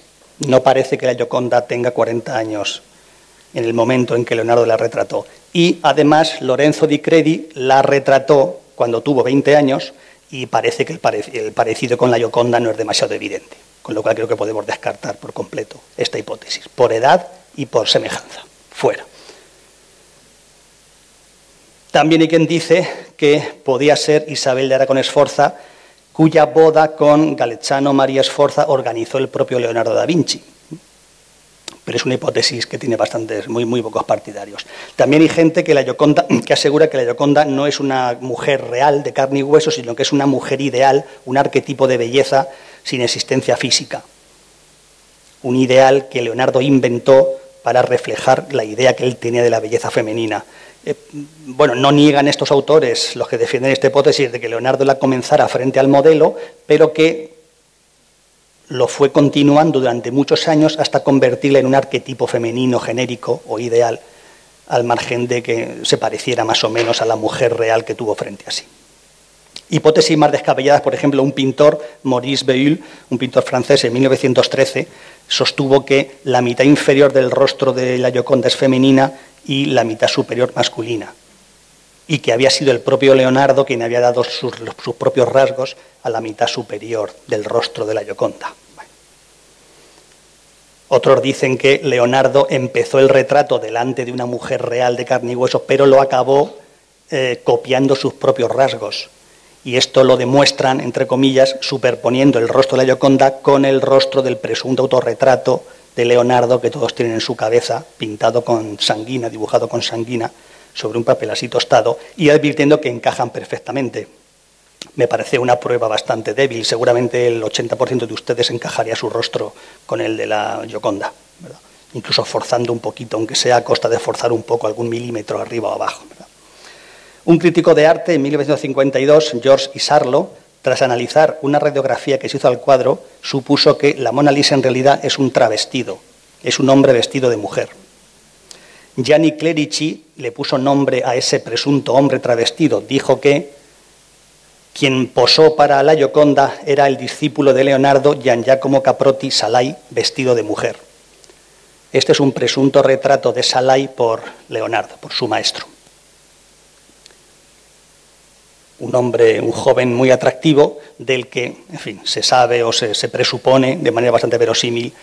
No parece que la Gioconda tenga 40 años en el momento en que Leonardo la retrató. Y además Lorenzo di Credi la retrató cuando tuvo 20 años y parece que el, parecido con la Gioconda no es demasiado evidente, con lo cual creo que podemos descartar por completo esta hipótesis, por edad y por semejanza. Fuera. También hay quien dice que podía ser Isabel de Aragón Esforza, cuya boda con Galechano María Esforza organizó el propio Leonardo da Vinci. Pero es una hipótesis que tiene bastantes, muy, muy pocos partidarios. También hay gente que, la [CLEARS THROAT] que asegura que la Gioconda no es una mujer real de carne y hueso, sino que es una mujer ideal, un arquetipo de belleza sin existencia física. Un ideal que Leonardo inventó para reflejar la idea que él tenía de la belleza femenina. Eh, bueno, no niegan estos autores, los que defienden esta hipótesis, de que Leonardo la comenzara frente al modelo, pero que lo fue continuando durante muchos años hasta convertirla en un arquetipo femenino genérico o ideal, al margen de que se pareciera más o menos a la mujer real que tuvo frente a sí. Hipótesis más descabelladas, por ejemplo, un pintor, Maurice Beul, un pintor francés en 1913, sostuvo que la mitad inferior del rostro de la Gioconda es femenina y la mitad superior masculina, y que había sido el propio Leonardo quien había dado sus, propios rasgos a la mitad superior del rostro de la Gioconda. Otros dicen que Leonardo empezó el retrato delante de una mujer real de carne y hueso, pero lo acabó eh, copiando sus propios rasgos. Y esto lo demuestran, entre comillas, superponiendo el rostro de la Gioconda con el rostro del presunto autorretrato de Leonardo que todos tienen en su cabeza, pintado con sanguina, dibujado con sanguina, sobre un papel así tostado, y advirtiendo que encajan perfectamente. Me parece una prueba bastante débil. Seguramente el 80% de ustedes encajaría su rostro con el de la Gioconda, incluso forzando un poquito, aunque sea a costa de forzar un poco algún milímetro arriba o abajo. Un crítico de arte en 1952, George Isarlo, tras analizar una radiografía que se hizo al cuadro, supuso que la Mona Lisa en realidad es un travestido, es un hombre vestido de mujer. Gianni Clerici le puso nombre a ese presunto hombre travestido. Dijo que quien posó para la Gioconda era el discípulo de Leonardo, Gian Giacomo Caprotti Salai, vestido de mujer. Este es un presunto retrato de Salai por Leonardo, por su maestro un hombre, un joven muy atractivo, del que, en fin, se sabe o se, presupone de manera bastante verosímil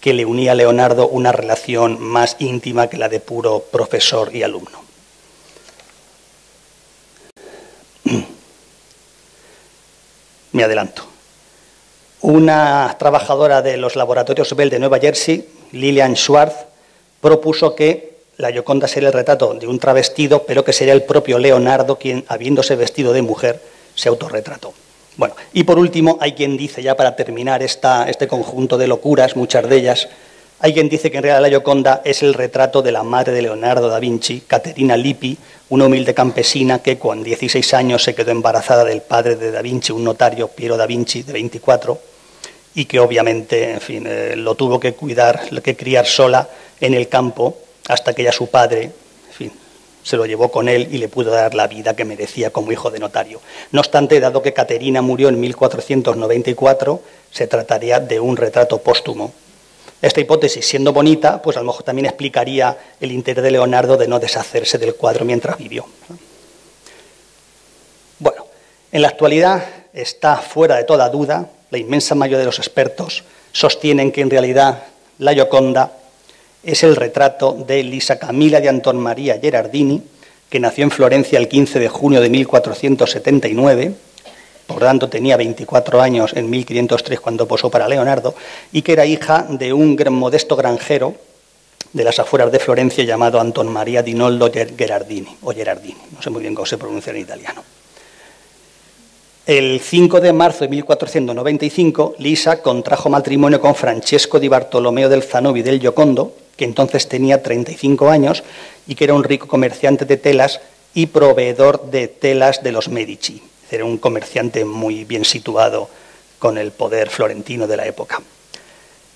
que le unía a Leonardo una relación más íntima que la de puro profesor y alumno. Me adelanto. Una trabajadora de los laboratorios Bell de Nueva Jersey, Lillian Schwartz, propuso que la Gioconda sería el retrato de un travestido, pero que sería el propio Leonardo quien, habiéndose vestido de mujer, se autorretrató. Bueno, y por último, hay quien dice, ya para terminar esta, este conjunto de locuras, muchas de ellas, hay quien dice que en realidad la Gioconda es el retrato de la madre de Leonardo da Vinci, Caterina Lippi, una humilde campesina que con 16 años se quedó embarazada del padre de da Vinci, un notario, Piero da Vinci, de 24, y que obviamente, en fin, eh, lo tuvo que cuidar, que criar sola en el campo hasta que ya su padre, en fin, se lo llevó con él y le pudo dar la vida que merecía como hijo de notario. No obstante, dado que Caterina murió en 1494, se trataría de un retrato póstumo esta hipótesis, siendo bonita, pues a lo mejor también explicaría el interés de Leonardo de no deshacerse del cuadro mientras vivió. Bueno, en la actualidad está fuera de toda duda, la inmensa mayoría de los expertos sostienen que en realidad la Gioconda es el retrato de Lisa Camila de Anton María Gerardini, que nació en Florencia el 15 de junio de 1479 por tanto tenía 24 años en 1503 cuando posó para Leonardo, y que era hija de un modesto granjero de las afueras de Florencia llamado Anton María Dinoldo Gerardini, o Gerardini, no sé muy bien cómo se pronuncia en italiano. El 5 de marzo de 1495, Lisa contrajo matrimonio con Francesco di Bartolomeo del Zanobi del Giocondo, que entonces tenía 35 años y que era un rico comerciante de telas y proveedor de telas de los Medici. Era un comerciante muy bien situado con el poder florentino de la época.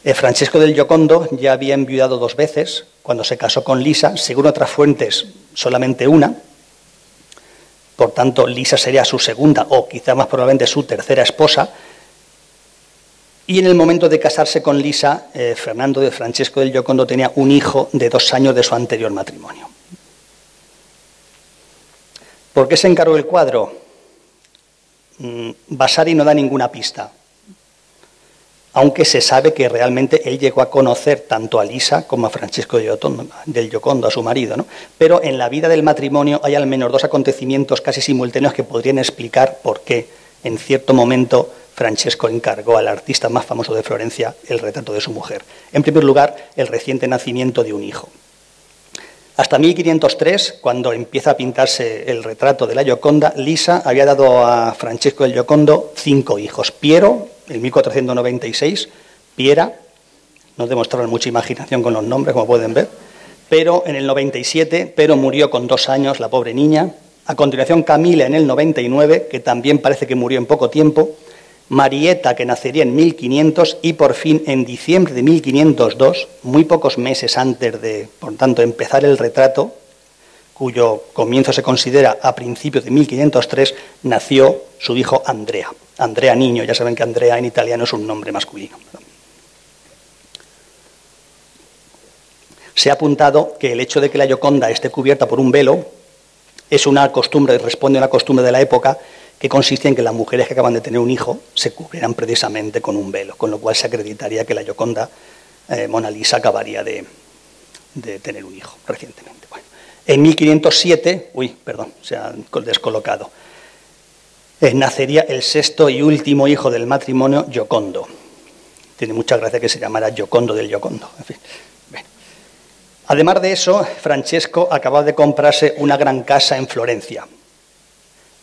Eh, Francesco del Giocondo ya había enviudado dos veces, cuando se casó con Lisa, según otras fuentes, solamente una. Por tanto, Lisa sería su segunda o quizá más probablemente su tercera esposa. Y en el momento de casarse con Lisa, eh, Fernando de Francesco del Giocondo tenía un hijo de dos años de su anterior matrimonio. ¿Por qué se encargó el cuadro? Mm, Vasari no da ninguna pista, aunque se sabe que realmente él llegó a conocer tanto a Lisa como a Francesco del Giocondo, a su marido, ¿no? pero en la vida del matrimonio hay al menos dos acontecimientos casi simultáneos que podrían explicar por qué en cierto momento Francesco encargó al artista más famoso de Florencia el retrato de su mujer. En primer lugar, el reciente nacimiento de un hijo. Hasta 1503, cuando empieza a pintarse el retrato de la Gioconda, Lisa había dado a Francesco del Giocondo cinco hijos. Piero, en 1496, Piera, no demostraron mucha imaginación con los nombres, como pueden ver, pero en el 97, pero murió con dos años la pobre niña. A continuación, Camila en el 99, que también parece que murió en poco tiempo. Marieta, que nacería en 1500, y por fin en diciembre de 1502, muy pocos meses antes de, por tanto, empezar el retrato, cuyo comienzo se considera a principios de 1503, nació su hijo Andrea. Andrea Niño, ya saben que Andrea en italiano es un nombre masculino. Se ha apuntado que el hecho de que la Gioconda esté cubierta por un velo es una costumbre, responde a una costumbre de la época que consiste en que las mujeres que acaban de tener un hijo se cubrieran precisamente con un velo, con lo cual se acreditaría que la Gioconda eh, Mona Lisa acabaría de, tener un hijo recientemente. en 1507, uy, perdón, se ha descolocado, eh, nacería el sexto y último hijo del matrimonio, Giocondo. Tiene mucha gracia que se llamara Giocondo del Giocondo. Además de eso, Francesco acababa de comprarse una gran casa en Florencia,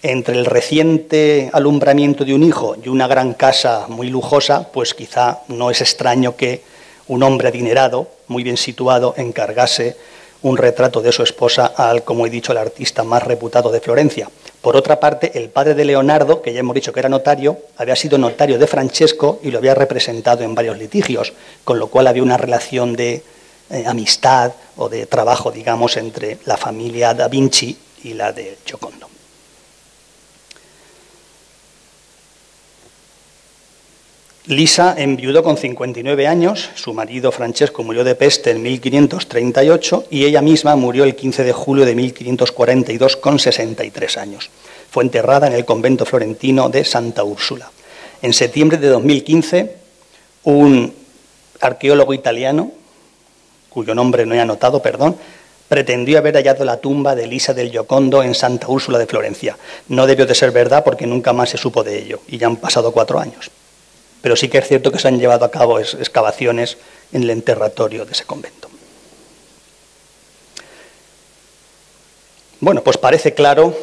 entre el reciente alumbramiento de un hijo y una gran casa muy lujosa, pues quizá no es extraño que un hombre adinerado, muy bien situado, encargase un retrato de su esposa al, como he dicho, el artista más reputado de Florencia. Por otra parte, el padre de Leonardo, que ya hemos dicho que era notario, había sido notario de Francesco y lo había representado en varios litigios, con lo cual había una relación de eh, amistad o de trabajo, digamos, entre la familia da Vinci y la de Giocondo. Lisa enviudó con 59 años, su marido Francesco murió de peste en 1538 y ella misma murió el 15 de julio de 1542 con 63 años. Fue enterrada en el convento florentino de Santa Úrsula. En septiembre de 2015, un arqueólogo italiano, cuyo nombre no he anotado, perdón, pretendió haber hallado la tumba de Lisa del Giocondo en Santa Úrsula de Florencia. No debió de ser verdad porque nunca más se supo de ello y ya han pasado cuatro años pero sí que es cierto que se han llevado a cabo excavaciones en el enterratorio de ese convento. Bueno, pues parece claro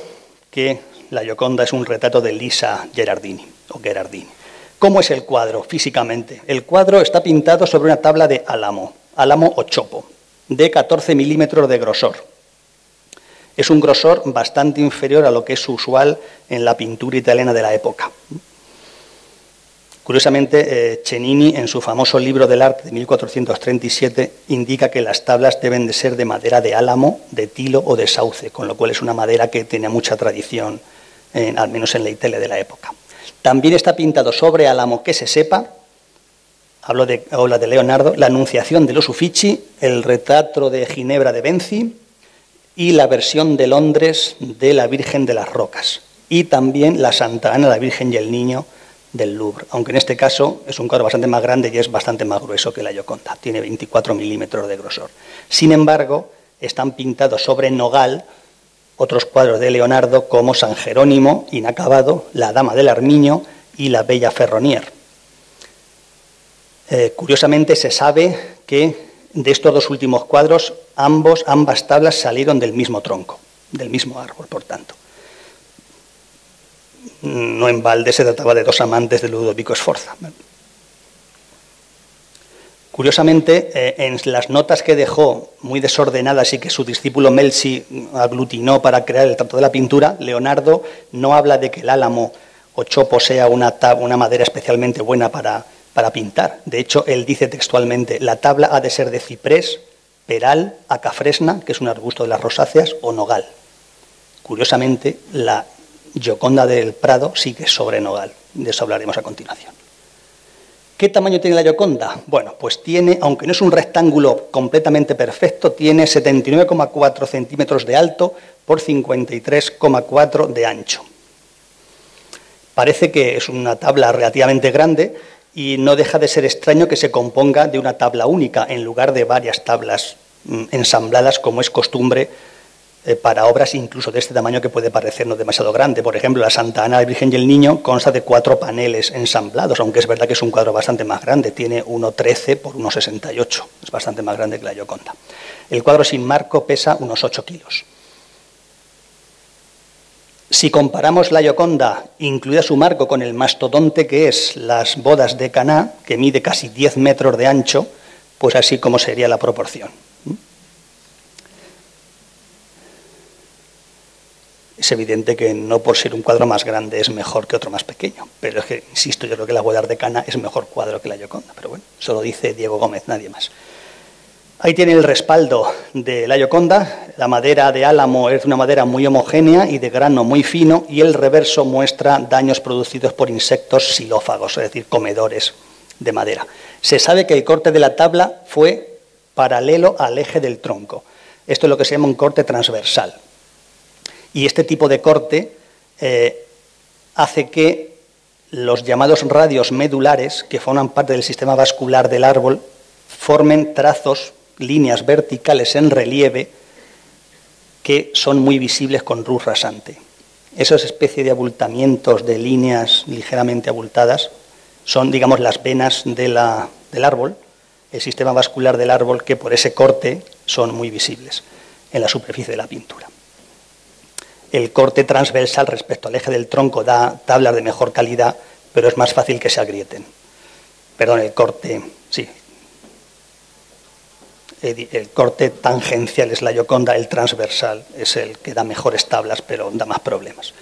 que la Gioconda es un retrato de Lisa Gerardini o Gerardini. ¿Cómo es el cuadro físicamente? El cuadro está pintado sobre una tabla de álamo, álamo o chopo, de 14 milímetros de grosor. Es un grosor bastante inferior a lo que es usual en la pintura italiana de la época. Curiosamente, eh, Cennini, en su famoso libro del arte de 1437, indica que las tablas deben de ser de madera de álamo, de tilo o de sauce, con lo cual es una madera que tenía mucha tradición, al menos en la Italia de la época. También está pintado sobre álamo que se sepa, hablo de, de Leonardo, la Anunciación de los Uffizi, el retrato de Ginebra de Benzi y la versión de Londres de la Virgen de las Rocas, y también la Santa Ana, la Virgen y el Niño, del Louvre, aunque en este caso es un cuadro bastante más grande y es bastante más grueso que la Gioconda, tiene 24 milímetros de grosor. Sin embargo, están pintados sobre nogal otros cuadros de Leonardo como San Jerónimo, inacabado, La Dama del Armiño y La Bella Ferronier. Eh, curiosamente se sabe que de estos dos últimos cuadros ambos, ambas tablas salieron del mismo tronco, del mismo árbol, por tanto no en balde se trataba de dos amantes de Ludovico Sforza. Curiosamente, eh, en las notas que dejó muy desordenadas y que su discípulo Melzi aglutinó para crear el trato de la pintura, Leonardo no habla de que el álamo o chopo sea una, una madera especialmente buena para, para pintar. De hecho, él dice textualmente, la tabla ha de ser de ciprés, peral, acafresna, que es un arbusto de las rosáceas, o nogal. Curiosamente, la Gioconda del Prado sigue sobre nogal. De eso hablaremos a continuación. ¿Qué tamaño tiene la Gioconda? Bueno, pues tiene, aunque no es un rectángulo completamente perfecto, tiene 79,4 centímetros de alto por 53,4 de ancho. Parece que es una tabla relativamente grande y no deja de ser extraño que se componga de una tabla única en lugar de varias tablas mm, ensambladas como es costumbre eh, para obras incluso de este tamaño que puede parecernos demasiado grande. Por ejemplo, la Santa Ana, la Virgen y el Niño consta de cuatro paneles ensamblados, aunque es verdad que es un cuadro bastante más grande, tiene 1,13 por 1,68, es bastante más grande que la Gioconda. El cuadro sin marco pesa unos 8 kilos. Si comparamos la Gioconda, incluida su marco, con el mastodonte que es las bodas de Caná, que mide casi 10 metros de ancho, pues así como sería la proporción. Es evidente que no por ser un cuadro más grande es mejor que otro más pequeño, pero es que, insisto, yo creo que la Boda de Cana es mejor cuadro que la Gioconda, pero bueno, solo dice Diego Gómez, nadie más. Ahí tiene el respaldo de la Gioconda, la madera de álamo es una madera muy homogénea y de grano muy fino, y el reverso muestra daños producidos por insectos xilófagos, es decir, comedores de madera. Se sabe que el corte de la tabla fue paralelo al eje del tronco. Esto es lo que se llama un corte transversal. Y este tipo de corte eh, hace que los llamados radios medulares, que forman parte del sistema vascular del árbol, formen trazos, líneas verticales en relieve, que son muy visibles con luz rasante. Esas especies de abultamientos de líneas ligeramente abultadas son, digamos, las venas del árbol, el sistema vascular del árbol, que por ese corte son muy visibles en la superficie de la pintura. El corte transversal respecto al eje del tronco da tablas de mejor calidad, pero es más fácil que se agrieten. Perdón, el corte, sí. El, corte tangencial es la yoconda, el transversal es el que da mejores tablas, pero da más problemas.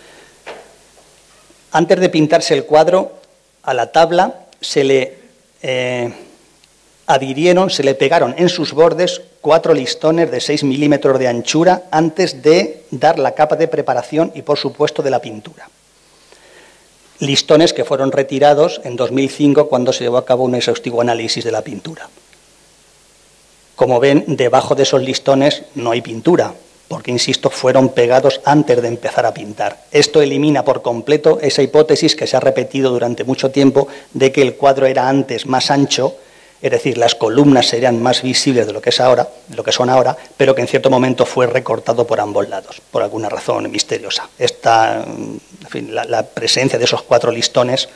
Antes de pintarse el cuadro, a la tabla se le eh, adhirieron, se le pegaron en sus bordes cuatro listones de 6 milímetros de anchura antes de dar la capa de preparación y, por supuesto, de la pintura. Listones que fueron retirados en 2005 cuando se llevó a cabo un exhaustivo análisis de la pintura. Como ven, debajo de esos listones no hay pintura, porque, insisto, fueron pegados antes de empezar a pintar. Esto elimina por completo esa hipótesis que se ha repetido durante mucho tiempo de que el cuadro era antes más ancho es decir, las columnas serían más visibles de lo que es ahora, lo que son ahora, pero que en cierto momento fue recortado por ambos lados, por alguna razón misteriosa. Esta, la, presencia de esos cuatro listones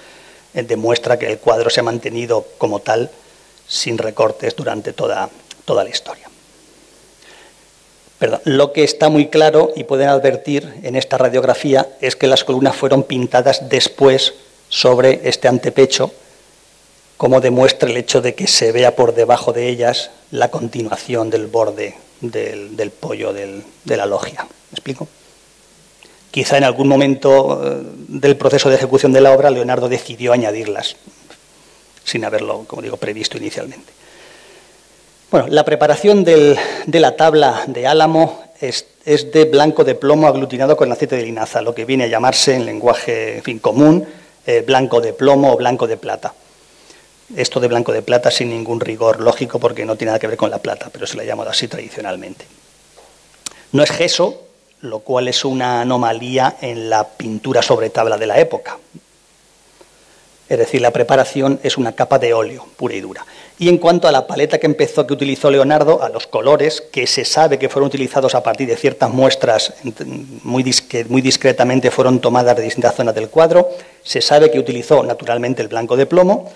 eh, demuestra que el cuadro se ha mantenido como tal, sin recortes, durante toda, toda la historia. Lo que está muy claro y pueden advertir en esta radiografía es que las columnas fueron pintadas después sobre este antepecho, como demuestra el hecho de que se vea por debajo de ellas la continuación del borde del, pollo de la logia. ¿Me explico? Quizá en algún momento eh, del proceso de ejecución de la obra Leonardo decidió añadirlas, sin haberlo, como digo, previsto inicialmente. Bueno, la preparación de la tabla de álamo es, de blanco de plomo aglutinado con aceite de linaza, lo que viene a llamarse en lenguaje fin, común eh, blanco de plomo o blanco de plata. Esto de blanco de plata sin ningún rigor lógico porque no tiene nada que ver con la plata, pero se le ha llamado así tradicionalmente. No es gesso, lo cual es una anomalía en la pintura sobre tabla de la época. Es decir, la preparación es una capa de óleo pura y dura. Y en cuanto a la paleta que empezó, que utilizó Leonardo, a los colores que se sabe que fueron utilizados a partir de ciertas muestras muy discretamente fueron tomadas de distintas zonas del cuadro, se sabe que utilizó naturalmente el blanco de plomo,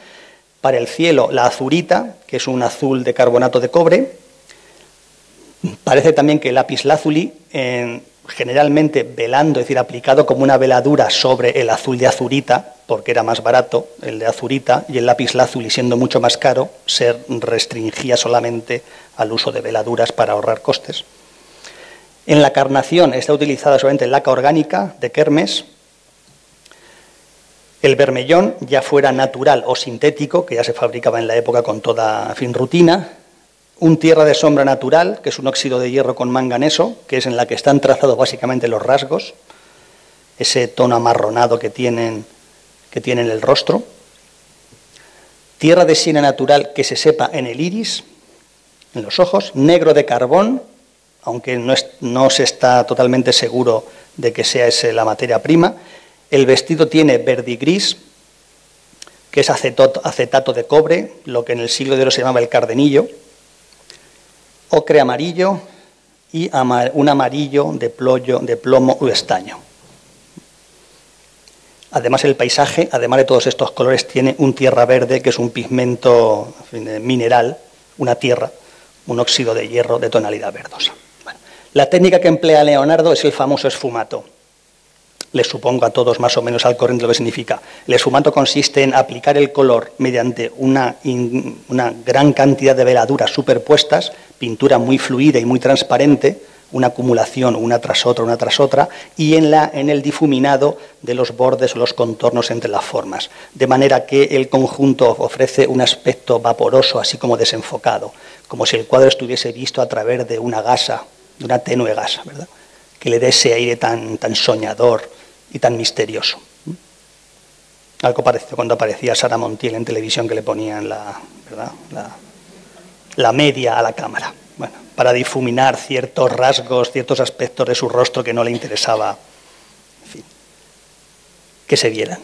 para el cielo la azurita, que es un azul de carbonato de cobre, parece también que el lápiz lazuli generalmente velando, es decir, aplicado como una veladura sobre el azul de azurita, porque era más barato el de azurita, y el lápiz lazuli siendo mucho más caro, se restringía solamente al uso de veladuras para ahorrar costes. En la carnación está utilizada solamente laca orgánica de Kermes. El vermellón, ya fuera natural o sintético, que ya se fabricaba en la época con toda fin rutina, un tierra de sombra natural, que es un óxido de hierro con manganeso, que es en la que están trazados básicamente los rasgos, ese tono amarronado que tienen, que tienen el rostro. Tierra de siena natural que se sepa en el iris, en los ojos. Negro de carbón, aunque no, no se está totalmente seguro de que sea esa la materia prima. El vestido tiene verdigris, que es acetato de cobre, lo que en el siglo de oro se llamaba el cardenillo ocre amarillo y un amarillo de, de plomo u estaño. Además, el paisaje, además de todos estos colores, tiene un tierra verde, que es un pigmento mineral, una tierra, un óxido de hierro de tonalidad verdosa. la técnica que emplea Leonardo es el famoso esfumato les supongo a todos más o menos al corriente lo que significa. El esfumato consiste en aplicar el color mediante una, gran cantidad de veladuras superpuestas, pintura muy fluida y muy transparente, una acumulación una tras otra, una tras otra, y en, la, en el difuminado de los bordes o los contornos entre las formas, de manera que el conjunto ofrece un aspecto vaporoso, así como desenfocado, como si el cuadro estuviese visto a través de una gasa, de una tenue gasa, ¿verdad? que le dé ese aire tan, tan soñador, y tan misterioso. Algo parecido cuando aparecía Sara Montiel en televisión que le ponían la, la, media a la cámara, bueno, para difuminar ciertos rasgos, ciertos aspectos de su rostro que no le interesaba que se vieran.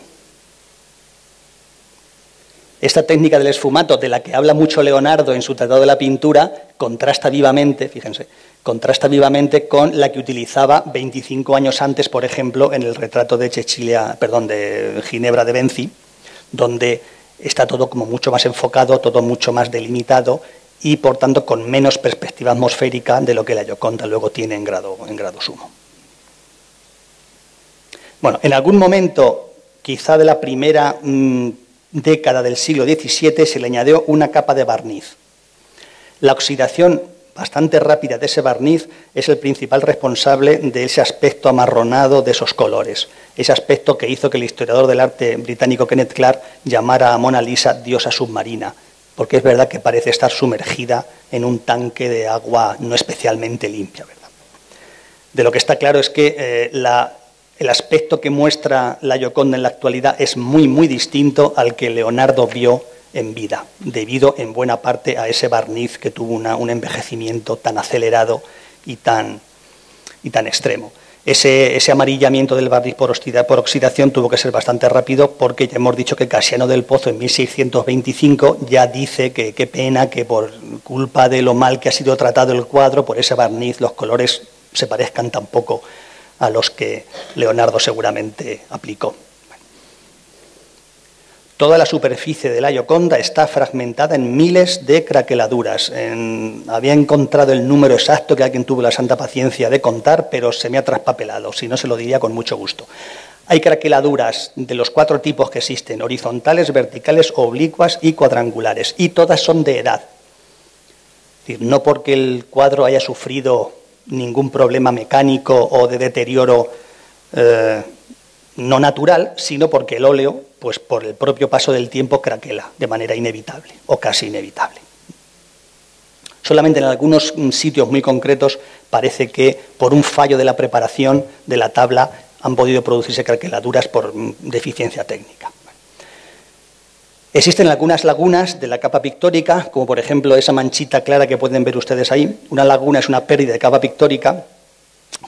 Esta técnica del esfumato, de la que habla mucho Leonardo en su Tratado de la Pintura, contrasta vivamente, fíjense, contrasta vivamente con la que utilizaba 25 años antes, por ejemplo, en el retrato de Chechilia, perdón, de Ginebra de Benci, donde está todo como mucho más enfocado, todo mucho más delimitado y por tanto con menos perspectiva atmosférica de lo que la Gioconda luego tiene en grado, en grado sumo. Bueno, en algún momento, quizá de la primera mm, década del siglo XVII, se le añadió una capa de barniz. La oxidación bastante rápida de ese barniz es el principal responsable de ese aspecto amarronado de esos colores, ese aspecto que hizo que el historiador del arte británico Kenneth Clark llamara a Mona Lisa diosa submarina, porque es verdad que parece estar sumergida en un tanque de agua no especialmente limpia. ¿verdad? De lo que está claro es que eh, el aspecto que muestra la Gioconda en la actualidad es muy, muy distinto al que Leonardo vio en vida, debido en buena parte a ese barniz que tuvo un envejecimiento tan acelerado y tan, y tan extremo. Ese, amarillamiento del barniz por, oxidación tuvo que ser bastante rápido porque ya hemos dicho que Casiano del Pozo en 1625 ya dice que qué pena que por culpa de lo mal que ha sido tratado el cuadro, por ese barniz los colores se parezcan tan poco a los que Leonardo seguramente aplicó. Toda la superficie de la Gioconda está fragmentada en miles de craqueladuras. había encontrado el número exacto que alguien tuvo la santa paciencia de contar, pero se me ha traspapelado, si no se lo diría con mucho gusto. Hay craqueladuras de los cuatro tipos que existen, horizontales, verticales, oblicuas y cuadrangulares, y todas son de edad. no porque el cuadro haya sufrido ningún problema mecánico o de deterioro eh, no natural, sino porque el óleo, pues por el propio paso del tiempo, craquela de manera inevitable o casi inevitable. Solamente en algunos sitios muy concretos parece que por un fallo de la preparación de la tabla han podido producirse craqueladuras por deficiencia técnica. Existen algunas lagunas de la capa pictórica, como por ejemplo esa manchita clara que pueden ver ustedes ahí. Una laguna es una pérdida de capa pictórica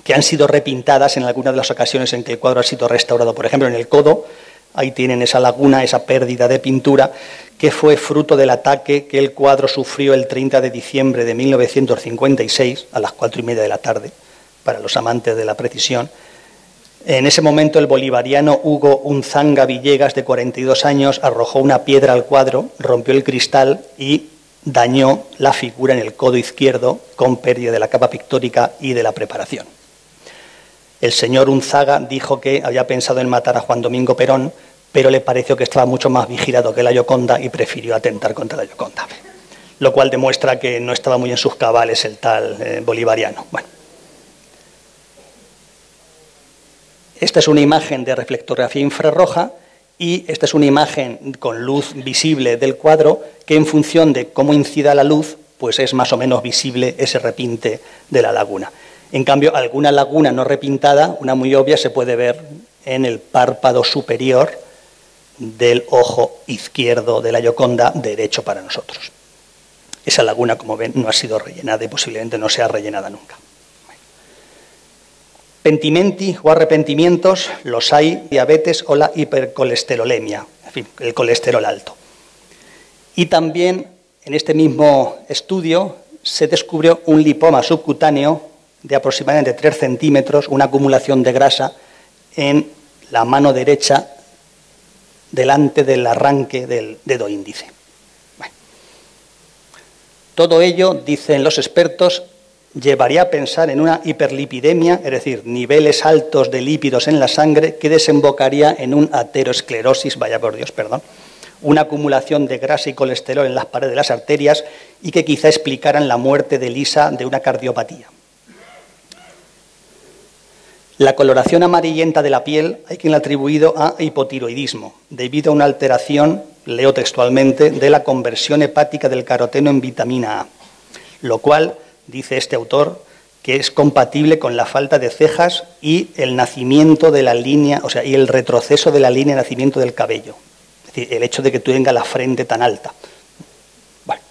que han sido repintadas en algunas de las ocasiones en que el cuadro ha sido restaurado. Por ejemplo, en el codo, ahí tienen esa laguna, esa pérdida de pintura, que fue fruto del ataque que el cuadro sufrió el 30 de diciembre de 1956, a las cuatro y media de la tarde, para los amantes de la precisión. En ese momento el bolivariano Hugo Unzanga Villegas, de 42 años, arrojó una piedra al cuadro, rompió el cristal y dañó la figura en el codo izquierdo con pérdida de la capa pictórica y de la preparación. El señor Unzaga dijo que había pensado en matar a Juan Domingo Perón, pero le pareció que estaba mucho más vigilado que la Yoconda y prefirió atentar contra la Yoconda. Lo cual demuestra que no estaba muy en sus cabales el tal eh, bolivariano. Bueno. Esta es una imagen de reflectografía infrarroja y esta es una imagen con luz visible del cuadro que en función de cómo incida la luz, pues es más o menos visible ese repinte de la laguna. En cambio, alguna laguna no repintada, una muy obvia, se puede ver en el párpado superior del ojo izquierdo de la Yoconda, derecho para nosotros. Esa laguna, como ven, no ha sido rellenada y posiblemente no sea rellenada nunca. Pentimenti o arrepentimientos los hay, diabetes o la hipercolesterolemia, en fin, el colesterol alto. Y también en este mismo estudio se descubrió un lipoma subcutáneo de aproximadamente 3 centímetros, una acumulación de grasa en la mano derecha delante del arranque del dedo índice. Todo ello, dicen los expertos, llevaría a pensar en una hiperlipidemia, es decir, niveles altos de lípidos en la sangre que desembocaría en un aterosclerosis, vaya por Dios, perdón, una acumulación de grasa y colesterol en las paredes de las arterias y que quizá explicaran la muerte de Lisa de una cardiopatía. La coloración amarillenta de la piel hay quien la ha atribuido a hipotiroidismo, debido a una alteración, leo textualmente, de la conversión hepática del caroteno en vitamina A, lo cual dice este autor, que es compatible con la falta de cejas y el nacimiento de la línea, o sea, y el retroceso de la línea de nacimiento del cabello. Es decir, el hecho de que tú tengas la frente tan alta. Bueno. Eh,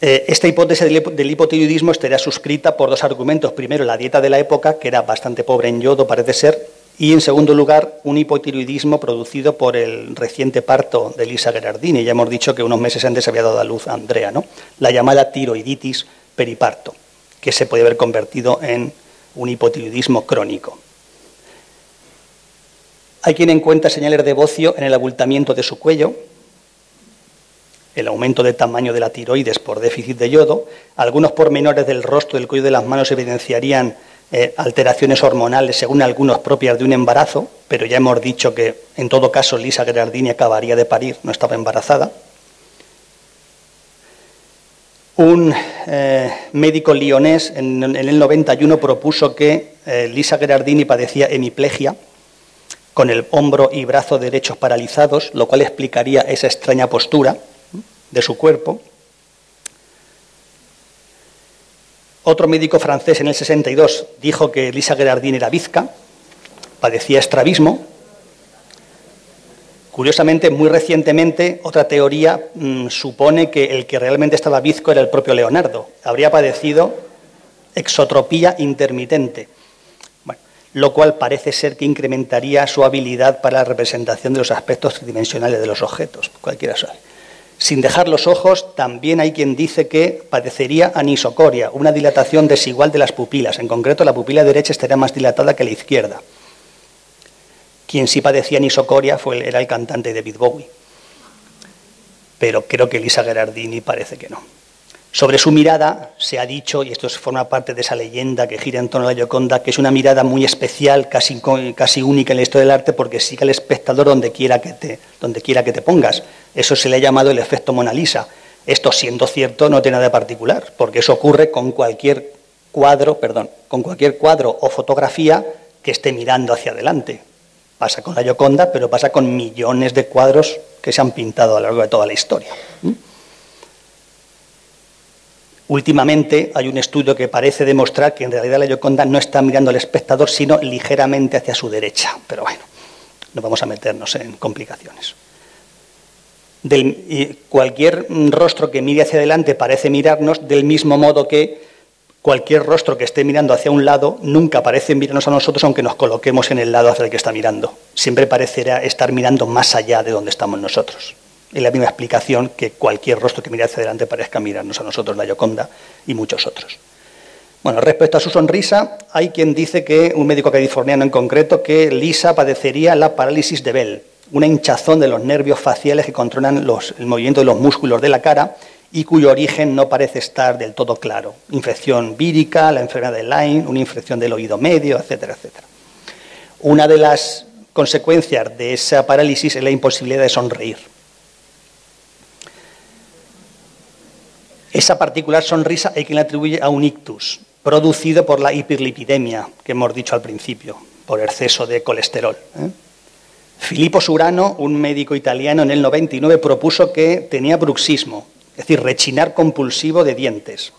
esta hipótesis del hipotiroidismo estaría suscrita por dos argumentos. Primero, la dieta de la época, que era bastante pobre en yodo, parece ser, y en segundo lugar, un hipotiroidismo producido por el reciente parto de Lisa Gerardini. Ya hemos dicho que unos meses antes había dado a luz a Andrea, ¿no? La llamada tiroiditis periparto, que se puede haber convertido en un hipotiroidismo crónico. Hay quien encuentra señales de bocio en el abultamiento de su cuello, el aumento de tamaño de la tiroides por déficit de yodo, algunos pormenores del rostro del cuello de las manos evidenciarían eh, alteraciones hormonales, según algunos propias de un embarazo, pero ya hemos dicho que en todo caso Lisa Gerardini acabaría de parir, no estaba embarazada. Un eh, médico lionés en, el 91 propuso que eh, Lisa Gerardini padecía hemiplegia, con el hombro y brazo derechos paralizados, lo cual explicaría esa extraña postura de su cuerpo. Otro médico francés en el 62 dijo que Lisa Gerardin era bizca, padecía estrabismo. Curiosamente, muy recientemente, otra teoría mm, supone que el que realmente estaba bizco era el propio Leonardo. Habría padecido exotropía intermitente, lo cual parece ser que incrementaría su habilidad para la representación de los aspectos tridimensionales de los objetos, cualquiera sabe. Sin dejar los ojos, también hay quien dice que padecería anisocoria, una dilatación desigual de las pupilas. En concreto, la pupila derecha estaría más dilatada que la izquierda. Quien sí padecía nisocoria fue, era el cantante David Bowie. Pero creo que Elisa Gerardini parece que no. Sobre su mirada se ha dicho, y esto forma parte de esa leyenda que gira en torno a la Gioconda, que es una mirada muy especial, casi, casi única en la historia del arte, porque sigue al espectador donde quiera, que te, donde quiera que te pongas. Eso se le ha llamado el efecto Mona Lisa. Esto, siendo cierto, no tiene nada de particular, porque eso ocurre con cualquier cuadro, perdón, con cualquier cuadro o fotografía que esté mirando hacia adelante. Pasa con la Gioconda, pero pasa con millones de cuadros que se han pintado a lo largo de toda la historia. Últimamente hay un estudio que parece demostrar que en realidad la Gioconda no está mirando al espectador, sino ligeramente hacia su derecha. Pero bueno, no vamos a meternos en complicaciones. cualquier rostro que mire hacia adelante parece mirarnos del mismo modo que cualquier rostro que esté mirando hacia un lado nunca parece mirarnos a nosotros aunque nos coloquemos en el lado hacia el que está mirando. Siempre parecerá estar mirando más allá de donde estamos nosotros es la misma explicación que cualquier rostro que mire hacia adelante parezca mirarnos a nosotros, la Yoconda y muchos otros. Bueno, respecto a su sonrisa, hay quien dice que, un médico californiano en concreto, que Lisa padecería la parálisis de Bell, una hinchazón de los nervios faciales que controlan el movimiento de los músculos de la cara y cuyo origen no parece estar del todo claro. Infección vírica, la enfermedad de Lyme, una infección del oído medio, etcétera, etcétera. Una de las consecuencias de esa parálisis es la imposibilidad de sonreír. Esa particular sonrisa hay quien la atribuye a un ictus, producido por la hiperlipidemia, que hemos dicho al principio, por exceso de colesterol. ¿eh? Filippo Surano, un médico italiano en el 99, propuso que tenía bruxismo, es decir, rechinar compulsivo de dientes.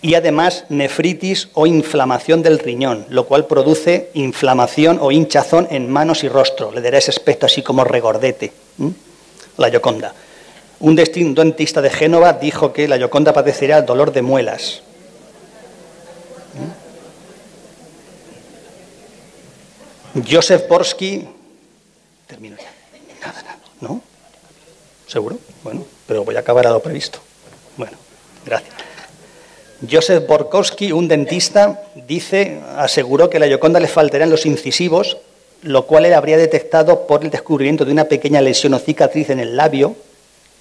Y además nefritis o inflamación del riñón, lo cual produce inflamación o hinchazón en manos y rostro. Le dará ese aspecto así como regordete, la Yoconda. Un dentista de Génova dijo que la Yoconda padecería dolor de muelas. ¿Mm? Joseph Borsky, termino ya. Nada, nada, ¿no? ¿Seguro? Bueno, pero voy a acabar a lo previsto. Bueno, gracias. Joseph Borkowski, un dentista, dice, aseguró que a la Yoconda le faltarían los incisivos, lo cual él habría detectado por el descubrimiento de una pequeña lesión o cicatriz en el labio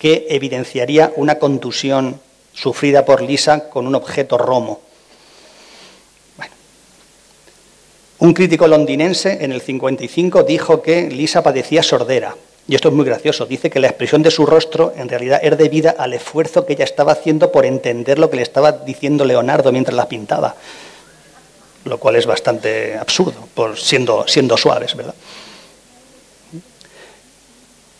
que evidenciaría una contusión sufrida por Lisa con un objeto romo. Un crítico londinense en el 55 dijo que Lisa padecía sordera. Y esto es muy gracioso. Dice que la expresión de su rostro en realidad era debida al esfuerzo que ella estaba haciendo por entender lo que le estaba diciendo Leonardo mientras la pintaba. Lo cual es bastante absurdo, por siendo, siendo suaves, ¿verdad?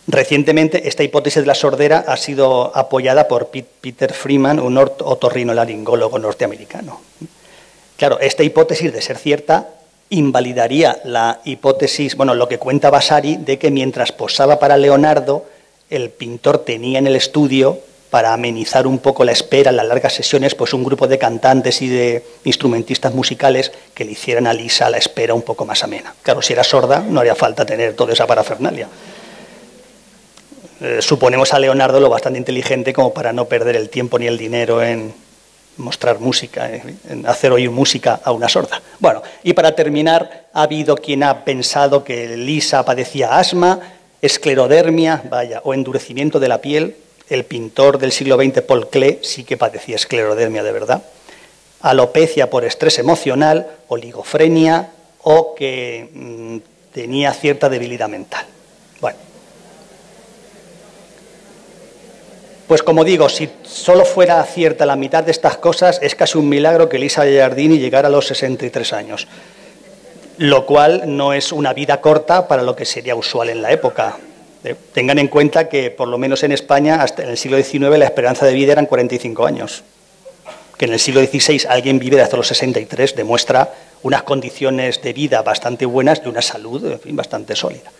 Recientemente, esta hipótesis de la sordera ha sido apoyada por Peter Freeman, un otorrinolaringólogo norteamericano. Claro, esta hipótesis, de ser cierta, invalidaría la hipótesis, bueno, lo que cuenta Vasari, de que mientras posaba para Leonardo, el pintor tenía en el estudio, para amenizar un poco la espera, las largas sesiones, pues un grupo de cantantes y de instrumentistas musicales que le hicieran a Lisa la espera un poco más amena. Claro, si era sorda, no haría falta tener toda esa parafernalia. Eh, suponemos a Leonardo lo bastante inteligente como para no perder el tiempo ni el dinero en mostrar música, eh, en hacer oír música a una sorda. Bueno, y para terminar, ha habido quien ha pensado que Lisa padecía asma, esclerodermia, vaya, o endurecimiento de la piel. El pintor del siglo XX, Paul Klee, sí que padecía esclerodermia de verdad. Alopecia por estrés emocional, oligofrenia o que mm, tenía cierta debilidad mental. Bueno, Pues como digo, si solo fuera cierta la mitad de estas cosas, es casi un milagro que Elisa Giardini llegara a los 63 años, lo cual no es una vida corta para lo que sería usual en la época. ¿eh? Tengan en cuenta que, por lo menos en España, hasta en el siglo XIX la esperanza de vida eran 45 años. Que en el siglo XVI alguien vive hasta los 63 demuestra unas condiciones de vida bastante buenas y una salud en fin, bastante sólida.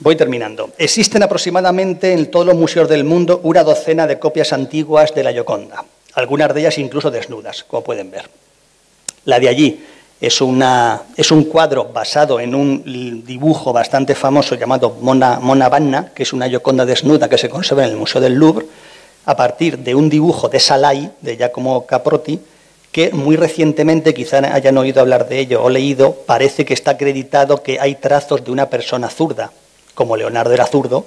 Voy terminando. Existen aproximadamente en todos los museos del mundo una docena de copias antiguas de la Gioconda, algunas de ellas incluso desnudas, como pueden ver. La de allí es, una, es un cuadro basado en un dibujo bastante famoso llamado Mona, Mona Vanna, que es una Gioconda desnuda que se conserva en el Museo del Louvre, a partir de un dibujo de Salai, de Giacomo Caprotti, que muy recientemente, quizá hayan oído hablar de ello o leído, parece que está acreditado que hay trazos de una persona zurda. Como Leonardo era zurdo,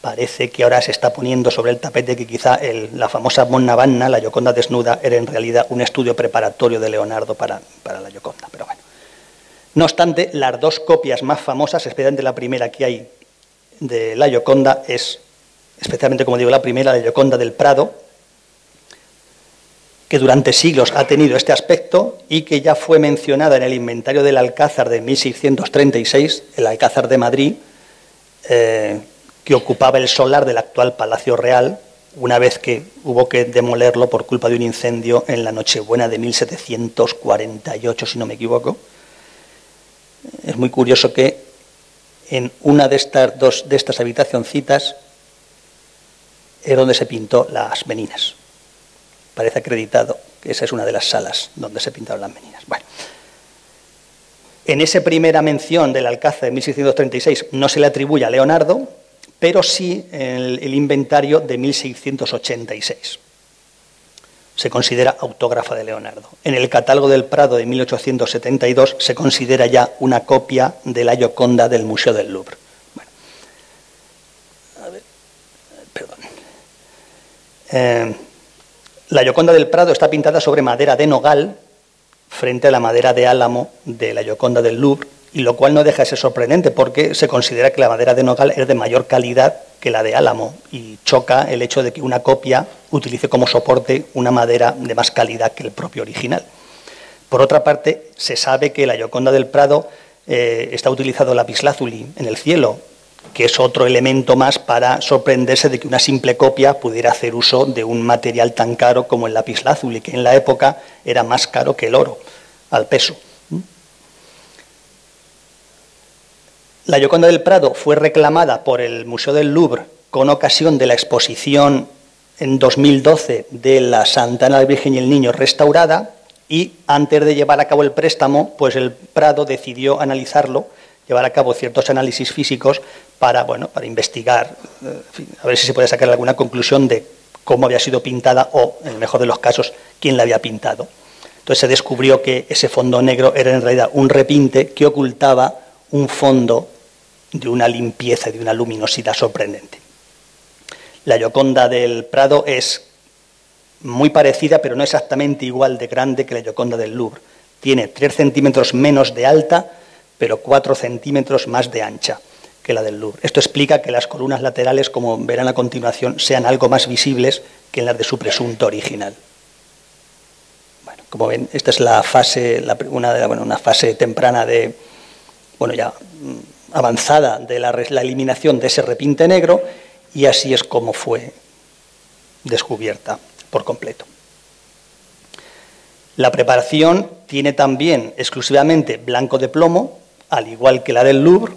parece que ahora se está poniendo sobre el tapete que quizá la famosa Monna Vanna, la Yoconda desnuda, era en realidad un estudio preparatorio de Leonardo para, para la Yoconda. Pero bueno. No obstante, las dos copias más famosas, especialmente la primera que hay de la Yoconda, es, especialmente como digo, la primera, la Yoconda del Prado, que durante siglos ha tenido este aspecto y que ya fue mencionada en el inventario del Alcázar de 1636, el Alcázar de Madrid, eh, que ocupaba el solar del actual Palacio Real, una vez que hubo que demolerlo por culpa de un incendio en la Nochebuena de 1748, si no me equivoco. Es muy curioso que en una de estas dos de estas habitacioncitas es donde se pintó las meninas parece acreditado que esa es una de las salas donde se pintaron las meninas. Bueno, en esa primera mención del Alcázar de 1636 no se le atribuye a Leonardo, pero sí en el, inventario de 1686. Se considera autógrafa de Leonardo. En el catálogo del Prado de 1872 se considera ya una copia de la Gioconda del Museo del Louvre. Perdón. Eh, la Gioconda del Prado está pintada sobre madera de nogal frente a la madera de álamo de la Gioconda del Louvre, y lo cual no deja de ser sorprendente porque se considera que la madera de nogal es de mayor calidad que la de álamo y choca el hecho de que una copia utilice como soporte una madera de más calidad que el propio original. Por otra parte, se sabe que la Gioconda del Prado eh, está utilizado lapislázuli en el cielo que es otro elemento más para sorprenderse de que una simple copia pudiera hacer uso de un material tan caro como el lapislázuli, que en la época era más caro que el oro al peso. La Gioconda del Prado fue reclamada por el Museo del Louvre con ocasión de la exposición en 2012 de la Santana la Virgen y el Niño restaurada y antes de llevar a cabo el préstamo, pues el Prado decidió analizarlo llevar a cabo ciertos análisis físicos para, bueno, para investigar, eh, a ver si se puede sacar alguna conclusión de cómo había sido pintada o, en el mejor de los casos, quién la había pintado. Entonces se descubrió que ese fondo negro era en realidad un repinte que ocultaba un fondo de una limpieza y de una luminosidad sorprendente. La Gioconda del Prado es muy parecida, pero no exactamente igual de grande que la Gioconda del Louvre. Tiene 3 centímetros menos de alta pero 4 centímetros más de ancha que la del Louvre. Esto explica que las columnas laterales, como verán a continuación, sean algo más visibles que las de su presunto original. Bueno, como ven, esta es la fase, una, fase temprana de, bueno, ya mm, avanzada de la eliminación de ese repinte negro y así es como fue descubierta por completo. La preparación tiene también exclusivamente blanco de plomo, al igual que la del Louvre,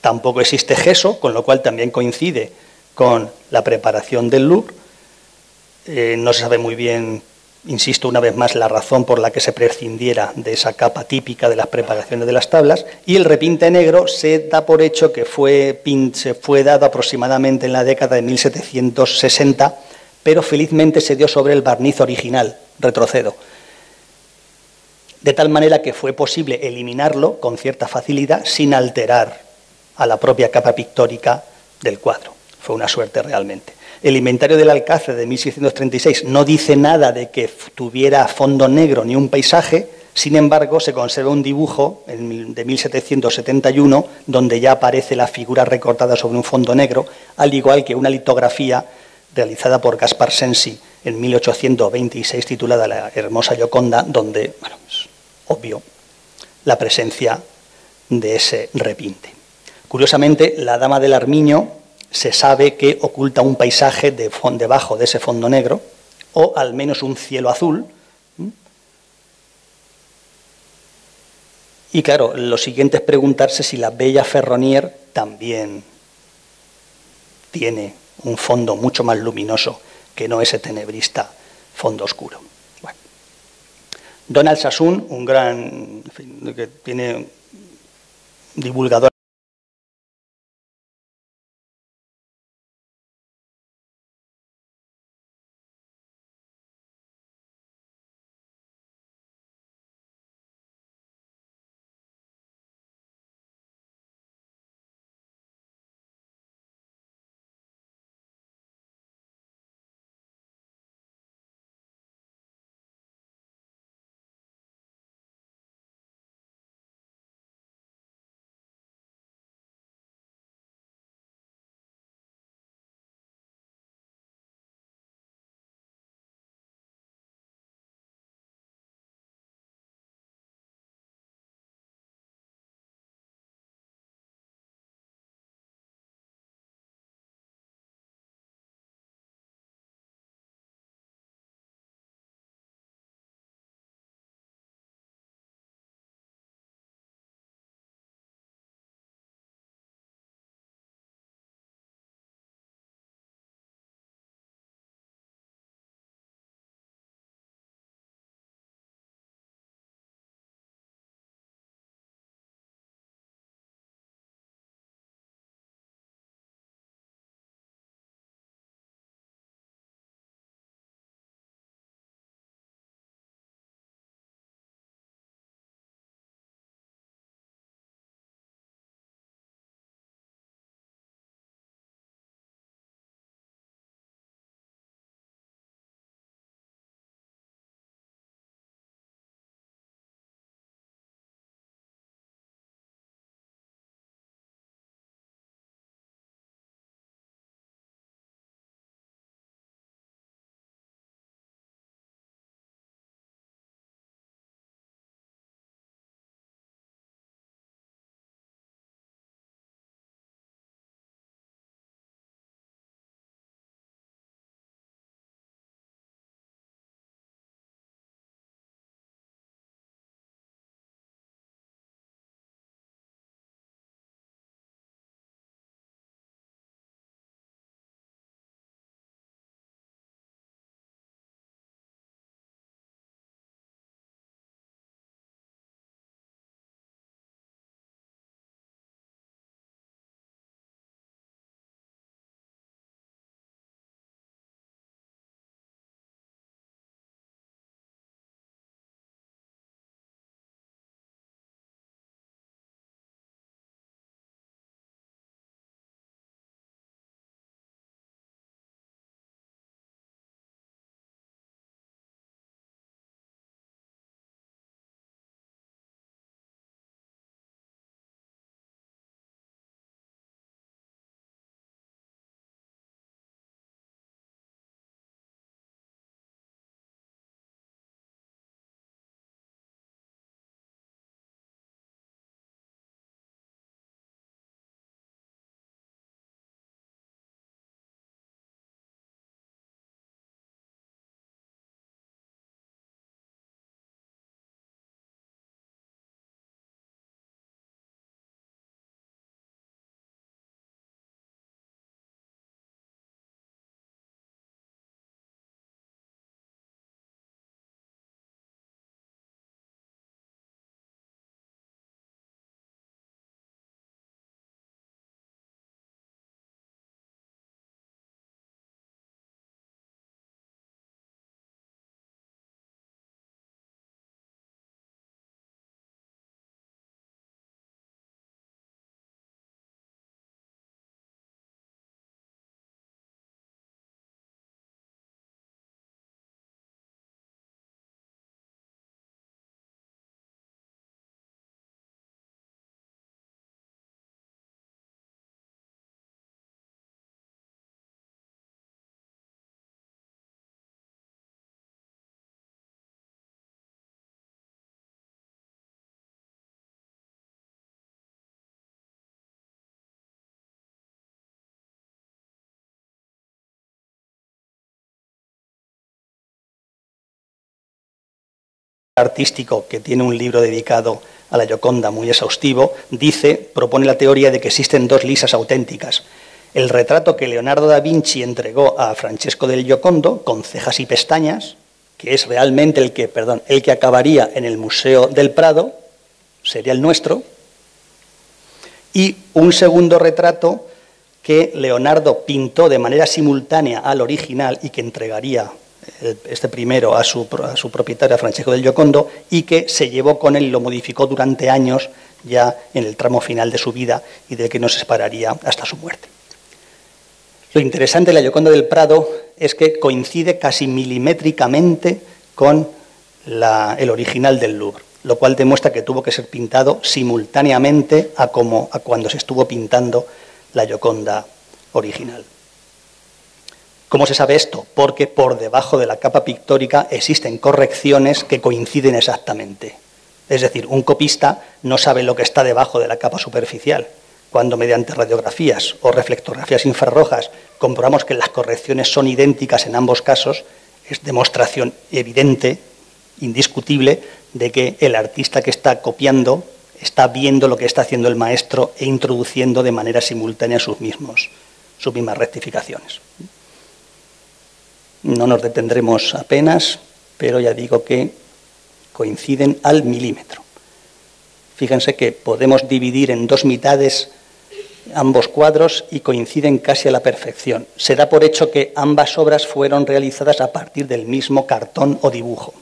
tampoco existe gesso, con lo cual también coincide con la preparación del Louvre. Eh, no se sabe muy bien, insisto una vez más, la razón por la que se prescindiera de esa capa típica de las preparaciones de las tablas. Y el repinte negro se da por hecho que fue, se fue dado aproximadamente en la década de 1760, pero felizmente se dio sobre el barniz original, retrocedo de tal manera que fue posible eliminarlo con cierta facilidad sin alterar a la propia capa pictórica del cuadro. Fue una suerte realmente. El inventario del Alcácer de 1636 no dice nada de que tuviera fondo negro ni un paisaje, sin embargo, se conserva un dibujo de 1771 donde ya aparece la figura recortada sobre un fondo negro, al igual que una litografía realizada por Gaspar Sensi en 1826 titulada La hermosa Gioconda, donde obvio la presencia de ese repinte. Curiosamente, la Dama del Armiño se sabe que oculta un paisaje de debajo de ese fondo negro, o al menos un cielo azul. Y claro, lo siguiente es preguntarse si la Bella Ferronier también tiene un fondo mucho más luminoso que no ese tenebrista fondo oscuro. Donald Sassoon, un gran, que tiene divulgador artístico que tiene un libro dedicado a la Gioconda muy exhaustivo, dice, propone la teoría de que existen dos lisas auténticas. El retrato que Leonardo da Vinci entregó a Francesco del Giocondo, con cejas y pestañas, que es realmente el que, perdón, el que acabaría en el Museo del Prado, sería el nuestro, y un segundo retrato que Leonardo pintó de manera simultánea al original y que entregaría este primero a su, a su propietario, a Francesco del Giocondo, y que se llevó con él y lo modificó durante años ya en el tramo final de su vida y del que no se separaría hasta su muerte. Lo interesante de la Gioconda del Prado es que coincide casi milimétricamente con el original del Louvre, lo cual demuestra que tuvo que ser pintado simultáneamente a, como, a cuando se estuvo pintando la Gioconda original. ¿Cómo se sabe esto? Porque por debajo de la capa pictórica existen correcciones que coinciden exactamente. Es decir, un copista no sabe lo que está debajo de la capa superficial. Cuando mediante radiografías o reflectografías infrarrojas comprobamos que las correcciones son idénticas en ambos casos, es demostración evidente, indiscutible, de que el artista que está copiando está viendo lo que está haciendo el maestro e introduciendo de manera simultánea sus mismos, sus mismas rectificaciones. No nos detendremos apenas, pero ya digo que coinciden al milímetro. Fíjense que podemos dividir en dos mitades ambos cuadros y coinciden casi a la perfección. Se da por hecho que ambas obras fueron realizadas a partir del mismo cartón o dibujo.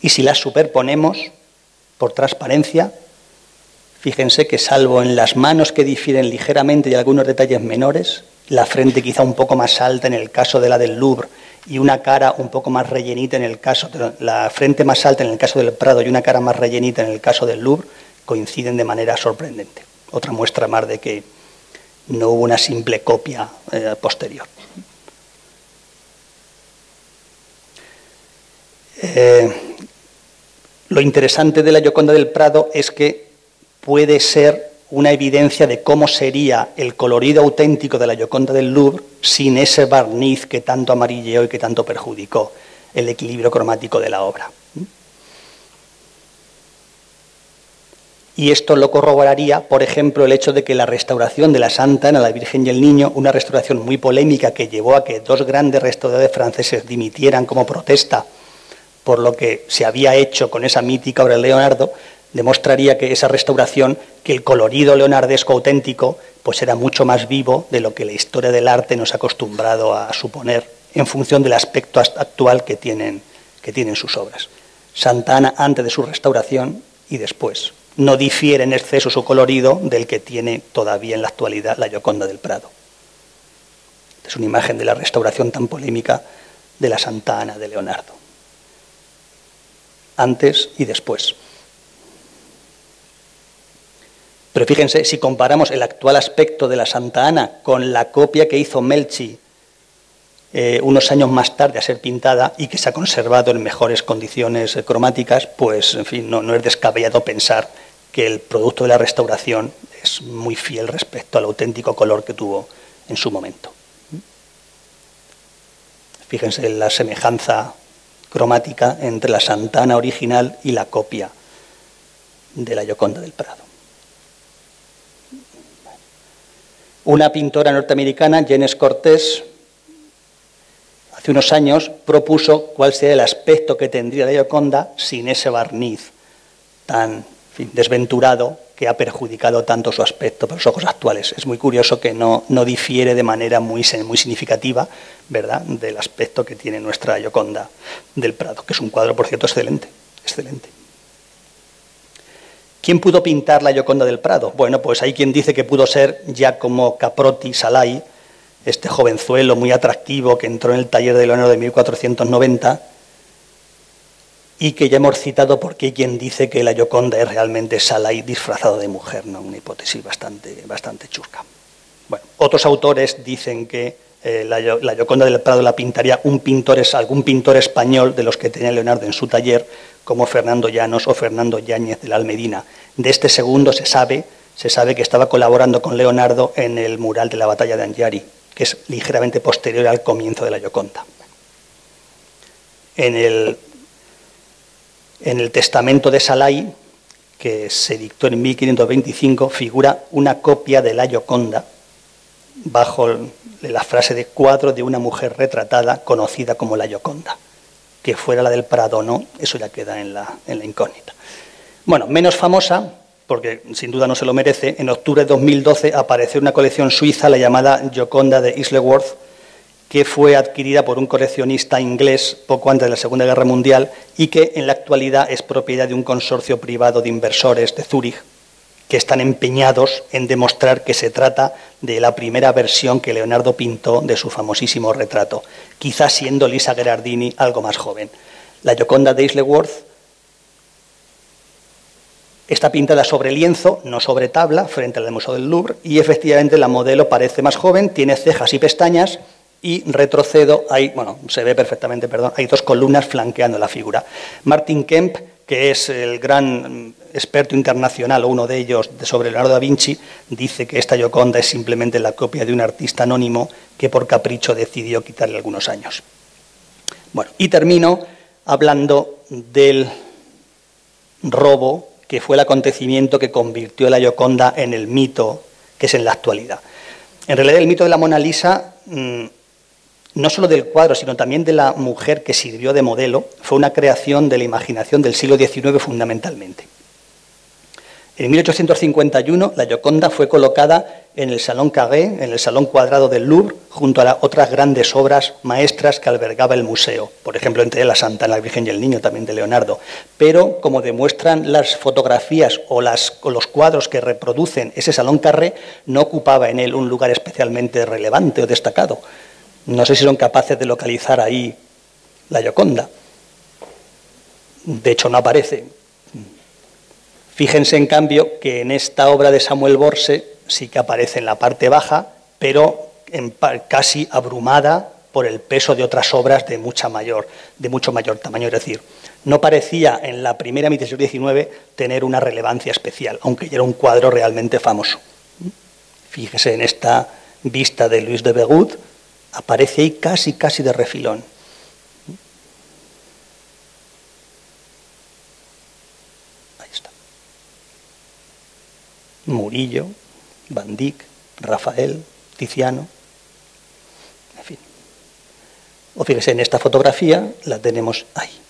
Y si las superponemos por transparencia, fíjense que salvo en las manos que difieren ligeramente y algunos detalles menores, la frente quizá un poco más alta en el caso de la del Louvre y una cara un poco más rellenita en el caso, de la frente más alta en el caso del Prado y una cara más rellenita en el caso del Louvre, coinciden de manera sorprendente. Otra muestra más de que no hubo una simple copia eh, posterior. Eh, lo interesante de la Gioconda del Prado es que puede ser una evidencia de cómo sería el colorido auténtico de la Gioconda del Louvre sin ese barniz que tanto amarilleó y que tanto perjudicó el equilibrio cromático de la obra. Y esto lo corroboraría, por ejemplo, el hecho de que la restauración de la Santa Ana, la Virgen y el Niño, una restauración muy polémica que llevó a que dos grandes restauradores franceses dimitieran como protesta por lo que se había hecho con esa mítica obra de Leonardo, demostraría que esa restauración, que el colorido leonardesco auténtico, pues era mucho más vivo de lo que la historia del arte nos ha acostumbrado a suponer en función del aspecto actual que tienen, que tienen sus obras. Santa Ana antes de su restauración y después. No difiere en exceso su colorido del que tiene todavía en la actualidad la Gioconda del Prado. Es una imagen de la restauración tan polémica de la Santa Ana de Leonardo. Antes y después. Pero fíjense, si comparamos el actual aspecto de la Santa Ana con la copia que hizo Melchi eh, unos años más tarde a ser pintada y que se ha conservado en mejores condiciones cromáticas, pues en fin, no, es descabellado pensar que el producto de la restauración es muy fiel respecto al auténtico color que tuvo en su momento. Fíjense la semejanza cromática entre la Santana original y la copia de la Gioconda del Prado. Una pintora norteamericana, Janice Cortés, hace unos años propuso cuál sería el aspecto que tendría la Gioconda sin ese barniz tan desventurado que ha perjudicado tanto su aspecto para los ojos actuales. Es muy curioso que no, no difiere de manera muy, muy significativa ¿verdad? del aspecto que tiene nuestra Gioconda del Prado, que es un cuadro, por cierto, excelente. excelente. ¿Quién pudo pintar la Gioconda del Prado? Bueno, pues hay quien dice que pudo ser Giacomo Caprotti Salai, este jovenzuelo muy atractivo que entró en el taller de Leonardo de 1490 y que ya hemos citado porque hay quien dice que la Gioconda es realmente Salai disfrazado de mujer, ¿no? una hipótesis bastante, bastante chusca. Bueno, otros autores dicen que eh, la, la, del Prado la pintaría un pintor, algún pintor español de los que tenía Leonardo en su taller, como Fernando Llanos o Fernando Yáñez de la Almedina. De este segundo se sabe, se sabe que estaba colaborando con Leonardo en el mural de la batalla de Angiari, que es ligeramente posterior al comienzo de la Gioconda. En el En el testamento de Salai, que se dictó en 1525, figura una copia de la Gioconda bajo la frase de cuadro de una mujer retratada conocida como la Gioconda. Que fuera la del Prado no, eso ya queda en la, en la incógnita. Bueno, menos famosa, porque sin duda no se lo merece, en octubre de 2012 apareció una colección suiza, la llamada Gioconda de Isleworth, que fue adquirida por un coleccionista inglés poco antes de la Segunda Guerra Mundial y que en la actualidad es propiedad de un consorcio privado de inversores de Zúrich que están empeñados en demostrar que se trata de la primera versión que Leonardo pintó de su famosísimo retrato, quizás siendo Lisa Gherardini algo más joven. La Gioconda de Isleworth está pintada sobre lienzo, no sobre tabla, frente al Museo del Louvre, y efectivamente la modelo parece más joven, tiene cejas y pestañas, y retrocedo, hay, bueno, se ve perfectamente, perdón, hay dos columnas flanqueando la figura. Martin Kemp, que es el gran experto internacional, o uno de ellos, sobre Leonardo da Vinci, dice que esta Gioconda es simplemente la copia de un artista anónimo que por capricho decidió quitarle algunos años. Bueno, y termino hablando del robo, que fue el acontecimiento que convirtió a la Gioconda en el mito que es en la actualidad. En realidad, el mito de la Mona Lisa mm, no solo del cuadro, sino también de la mujer que sirvió de modelo, fue una creación de la imaginación del siglo XIX fundamentalmente. En 1851, la Gioconda fue colocada en el Salón Carré, en el Salón Cuadrado del Louvre, junto a otras grandes obras maestras que albergaba el museo, por ejemplo, entre la Santa, la Virgen y el Niño, también de Leonardo. Pero, como demuestran las fotografías o, o los cuadros que reproducen ese Salón Carré, no ocupaba en él un lugar especialmente relevante o destacado. No sé si son capaces de localizar ahí la Gioconda. De hecho, no aparece. Fíjense, en cambio, que en esta obra de Samuel Borse sí que aparece en la parte baja, pero casi abrumada por el peso de otras obras de, mucha mayor, de mucho mayor tamaño. Es decir, no parecía en la primera mitad del siglo XIX tener una relevancia especial, aunque ya era un cuadro realmente famoso. Fíjese en esta vista de Luis de Begut, aparece ahí casi, casi de refilón. Ahí está. Murillo, Van Dyck, Rafael, Tiziano, en fin. O fíjese, en esta fotografía la tenemos ahí.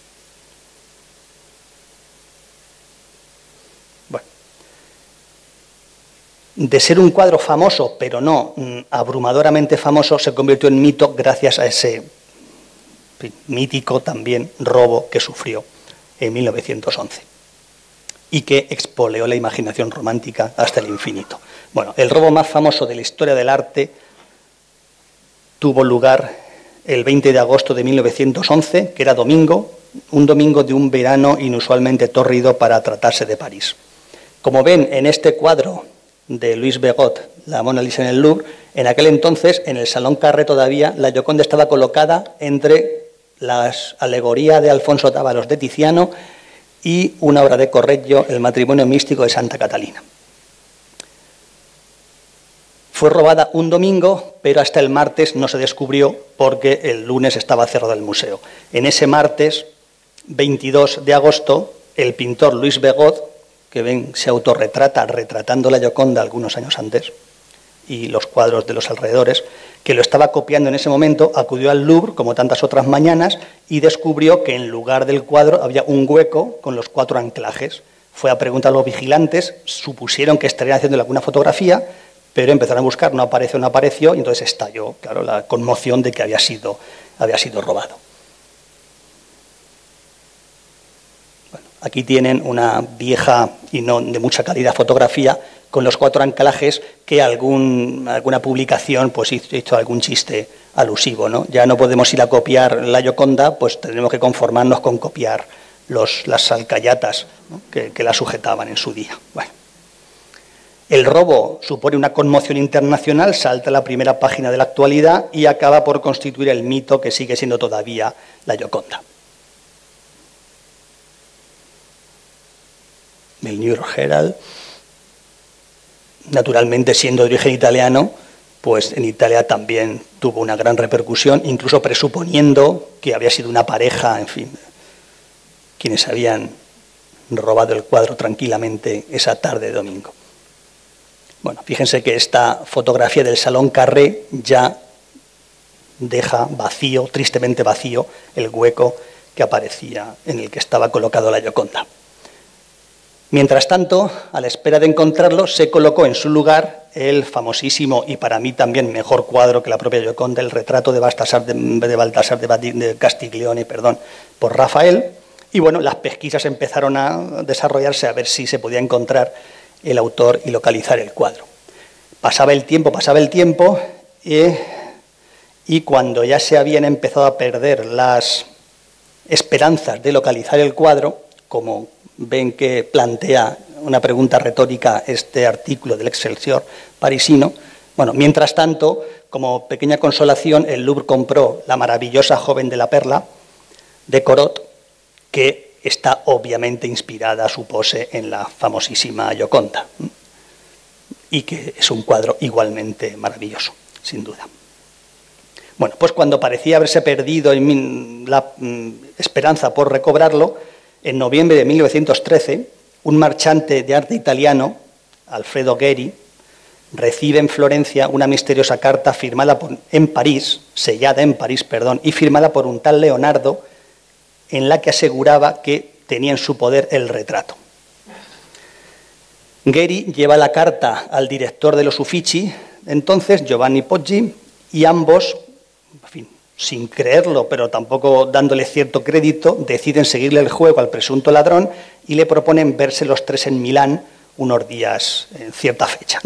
De ser un cuadro famoso, pero no mm, abrumadoramente famoso, se convirtió en mito gracias a ese mítico también robo que sufrió en 1911 y que expoleó la imaginación romántica hasta el infinito. Bueno, el robo más famoso de la historia del arte tuvo lugar el 20 de agosto de 1911, que era domingo, un domingo de un verano inusualmente tórrido para tratarse de París. Como ven en este cuadro de Luis Begot, la Mona Lisa en el Louvre, en aquel entonces, en el Salón Carré todavía, la Gioconda estaba colocada entre las alegorías de Alfonso Tábalos de Tiziano y una obra de Correggio, El matrimonio místico de Santa Catalina. Fue robada un domingo, pero hasta el martes no se descubrió porque el lunes estaba cerrado el museo. En ese martes, 22 de agosto, el pintor Luis Begot que ven se autorretrata retratando la Gioconda algunos años antes y los cuadros de los alrededores, que lo estaba copiando en ese momento, acudió al Louvre, como tantas otras mañanas, y descubrió que en lugar del cuadro había un hueco con los cuatro anclajes. Fue a preguntar a los vigilantes, supusieron que estarían haciendo alguna fotografía, pero empezaron a buscar, no apareció, no apareció, y entonces estalló, claro, la conmoción de que había sido, había sido robado. Aquí tienen una vieja y no de mucha calidad fotografía con los cuatro anclajes que alguna publicación pues hizo algún chiste alusivo. ¿no? Ya no podemos ir a copiar la Yoconda, pues tenemos que conformarnos con copiar las alcayatas que, que, la sujetaban en su día. Bueno. El robo supone una conmoción internacional, salta a la primera página de la actualidad y acaba por constituir el mito que sigue siendo todavía la Yoconda. El New York Herald. Naturalmente, siendo de origen italiano, pues en Italia también tuvo una gran repercusión, incluso presuponiendo que había sido una pareja, en fin, quienes habían robado el cuadro tranquilamente esa tarde de domingo. Bueno, fíjense que esta fotografía del Salón Carré ya deja vacío, tristemente vacío, el hueco que aparecía en el que estaba colocado la Gioconda. Mientras tanto, a la espera de encontrarlo, se colocó en su lugar el famosísimo y para mí también mejor cuadro que la propia Gioconda, el retrato de Baltasar de, de, de Castiglione perdón, por Rafael. Y bueno, las pesquisas empezaron a desarrollarse a ver si se podía encontrar el autor y localizar el cuadro. Pasaba el tiempo, pasaba el tiempo, y cuando ya se habían empezado a perder las esperanzas de localizar el cuadro, como ven que plantea una pregunta retórica este artículo del Excelsior parisino, bueno, mientras tanto, como pequeña consolación, el Louvre compró la maravillosa joven de la perla de Corot, que está obviamente inspirada su pose en la famosísima Gioconda, y que es un cuadro igualmente maravilloso, sin duda. Bueno, pues cuando parecía haberse perdido la mm, esperanza por recobrarlo, en noviembre de 1913, un marchante de arte italiano, Alfredo Gheri, recibe en Florencia una misteriosa carta firmada en París, sellada en París, perdón, y firmada por un tal Leonardo, en la que aseguraba que tenía en su poder el retrato. Gheri lleva la carta al director de los Uffizi, entonces Giovanni Poggi, y ambos sin creerlo, pero tampoco dándole cierto crédito, deciden seguirle el juego al presunto ladrón y le proponen verse los tres en Milán unos días, en cierta fecha.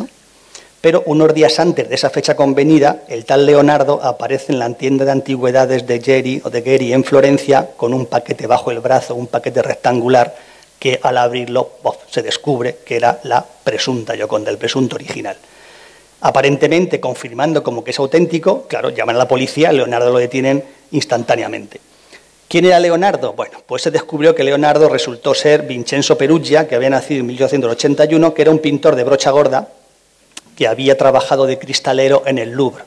Pero unos días antes de esa fecha convenida, el tal Leonardo aparece en la tienda de antigüedades de Geri o de Geri en Florencia con un paquete bajo el brazo, un paquete rectangular que al abrirlo se descubre que era la presunta Yoconda, el presunto original aparentemente confirmando como que es auténtico, claro, llaman a la policía, Leonardo lo detienen instantáneamente. ¿Quién era Leonardo? Bueno, pues se descubrió que Leonardo resultó ser Vincenzo Perugia, que había nacido en 1881, que era un pintor de brocha gorda que había trabajado de cristalero en el Louvre.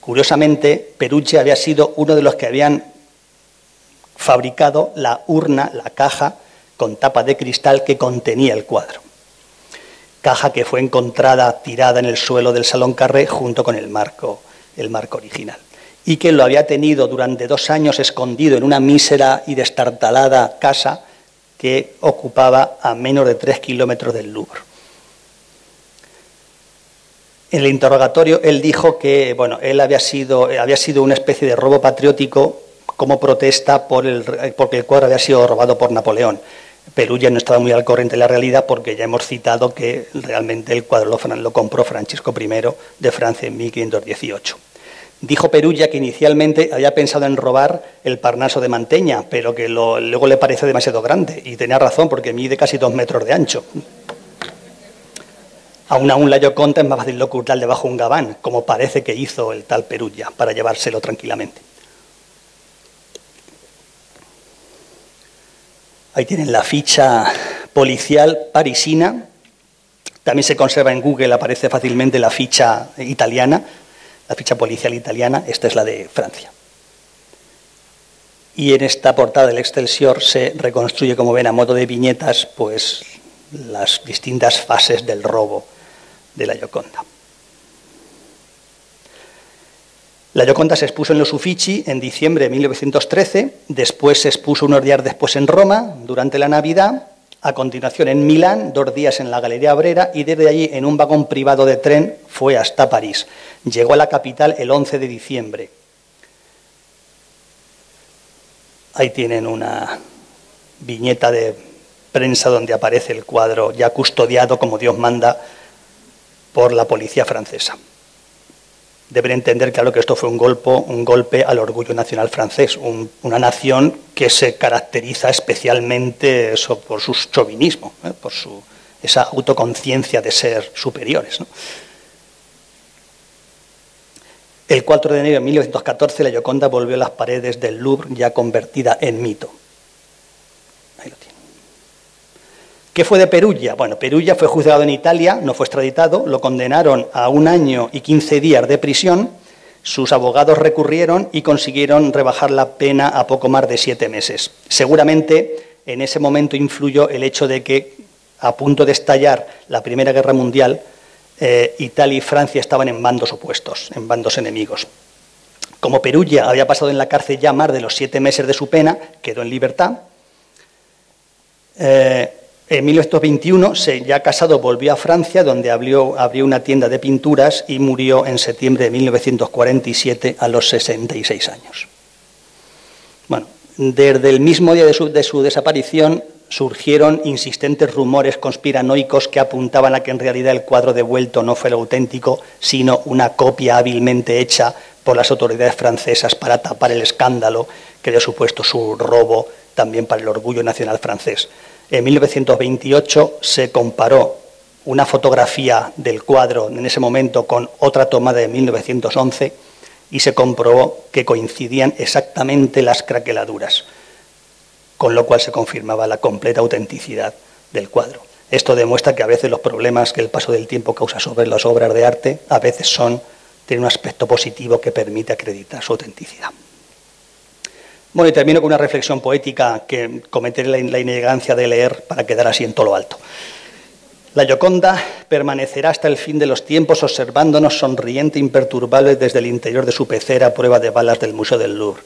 Curiosamente, Perugia había sido uno de los que habían fabricado la urna, la caja con tapa de cristal que contenía el cuadro caja que fue encontrada tirada en el suelo del Salón Carré junto con el marco, el marco original, y que lo había tenido durante dos años escondido en una mísera y destartalada casa que ocupaba a menos de tres kilómetros del Louvre. En el interrogatorio él dijo que bueno, él había sido, había sido una especie de robo patriótico como protesta por el, porque el cuadro había sido robado por Napoleón. Perú ya no estaba muy al corriente de la realidad porque ya hemos citado que realmente el cuadro lo, compró Francisco I de Francia en 1518. Dijo Perugia que inicialmente había pensado en robar el Parnaso de Manteña, pero que luego le parece demasiado grande. Y tenía razón, porque mide casi dos metros de ancho. Aún aún la Yoconta es más fácil de ocultar debajo de un gabán, como parece que hizo el tal Perugia, para llevárselo tranquilamente. Ahí tienen la ficha policial parisina. También se conserva en Google, aparece fácilmente la ficha italiana, la ficha policial italiana. Esta es la de Francia. Y en esta portada del Excelsior se reconstruye, como ven, a modo de viñetas, pues las distintas fases del robo de la Gioconda. La Gioconda se expuso en los Uffizi en diciembre de 1913, después se expuso unos días después en Roma, durante la Navidad, a continuación en Milán, dos días en la Galería Abrera y desde allí en un vagón privado de tren fue hasta París. Llegó a la capital el 11 de diciembre. Ahí tienen una viñeta de prensa donde aparece el cuadro ya custodiado como Dios manda por la policía francesa deben entender, claro, que esto fue un golpe, un golpe al orgullo nacional francés, una nación que se caracteriza especialmente por su chauvinismo, ¿eh? por su, esa autoconciencia de ser superiores. El 4 de enero de 1914 la Gioconda volvió a las paredes del Louvre ya convertida en mito. ¿Qué fue de Perugia? Bueno, Perugia fue juzgado en Italia, no fue extraditado, lo condenaron a un año y 15 días de prisión. Sus abogados recurrieron y consiguieron rebajar la pena a poco más de siete meses. Seguramente en ese momento influyó el hecho de que, a punto de estallar la Primera Guerra Mundial, eh, Italia y Francia estaban en bandos opuestos, en bandos enemigos. Como Perugia había pasado en la cárcel ya más de los siete meses de su pena, quedó en libertad. Eh, en 1921, ya casado, volvió a Francia, donde abrió, una tienda de pinturas y murió en septiembre de 1947 a los 66 años. Bueno, desde el mismo día de su, de su desaparición surgieron insistentes rumores conspiranoicos que apuntaban a que en realidad el cuadro devuelto no fue el auténtico, sino una copia hábilmente hecha por las autoridades francesas para tapar el escándalo que había supuesto su robo también para el orgullo nacional francés. En 1928 se comparó una fotografía del cuadro en ese momento con otra tomada de 1911 y se comprobó que coincidían exactamente las craqueladuras, con lo cual se confirmaba la completa autenticidad del cuadro. Esto demuestra que a veces los problemas que el paso del tiempo causa sobre las obras de arte a veces son tiene un aspecto positivo que permite acreditar su autenticidad. Bueno, y termino con una reflexión poética que cometeré la, inelegancia de leer para quedar así en todo lo alto. La Gioconda permanecerá hasta el fin de los tiempos observándonos sonriente e imperturbable desde el interior de su pecera a prueba de balas del Museo del Louvre.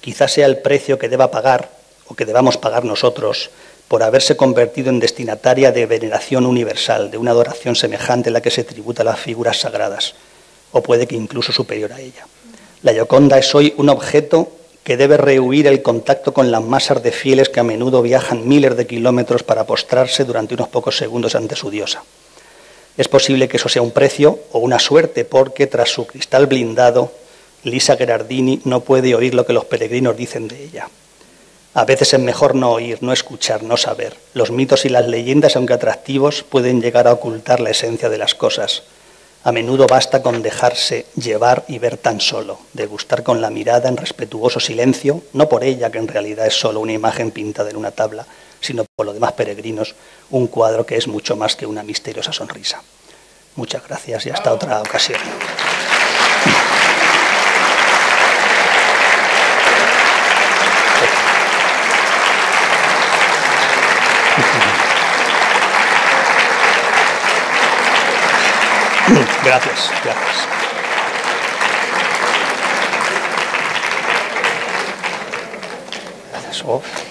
Quizás sea el precio que deba pagar, o que debamos pagar nosotros, por haberse convertido en destinataria de veneración universal, de una adoración semejante a la que se tributa a las figuras sagradas o puede que incluso superior a ella. La Gioconda es hoy un objeto que debe rehuir el contacto con las masas de fieles que a menudo viajan miles de kilómetros para postrarse durante unos pocos segundos ante su diosa. Es posible que eso sea un precio o una suerte, porque tras su cristal blindado, Lisa Gerardini no puede oír lo que los peregrinos dicen de ella. A veces es mejor no oír, no escuchar, no saber. Los mitos y las leyendas, aunque atractivos, pueden llegar a ocultar la esencia de las cosas. A menudo basta con dejarse llevar y ver tan solo, degustar con la mirada en respetuoso silencio, no por ella, que en realidad es solo una imagen pintada en una tabla, sino por los demás peregrinos, un cuadro que es mucho más que una misteriosa sonrisa. Muchas gracias y hasta otra ocasión. Gracias, gracias. Gracias. Oh.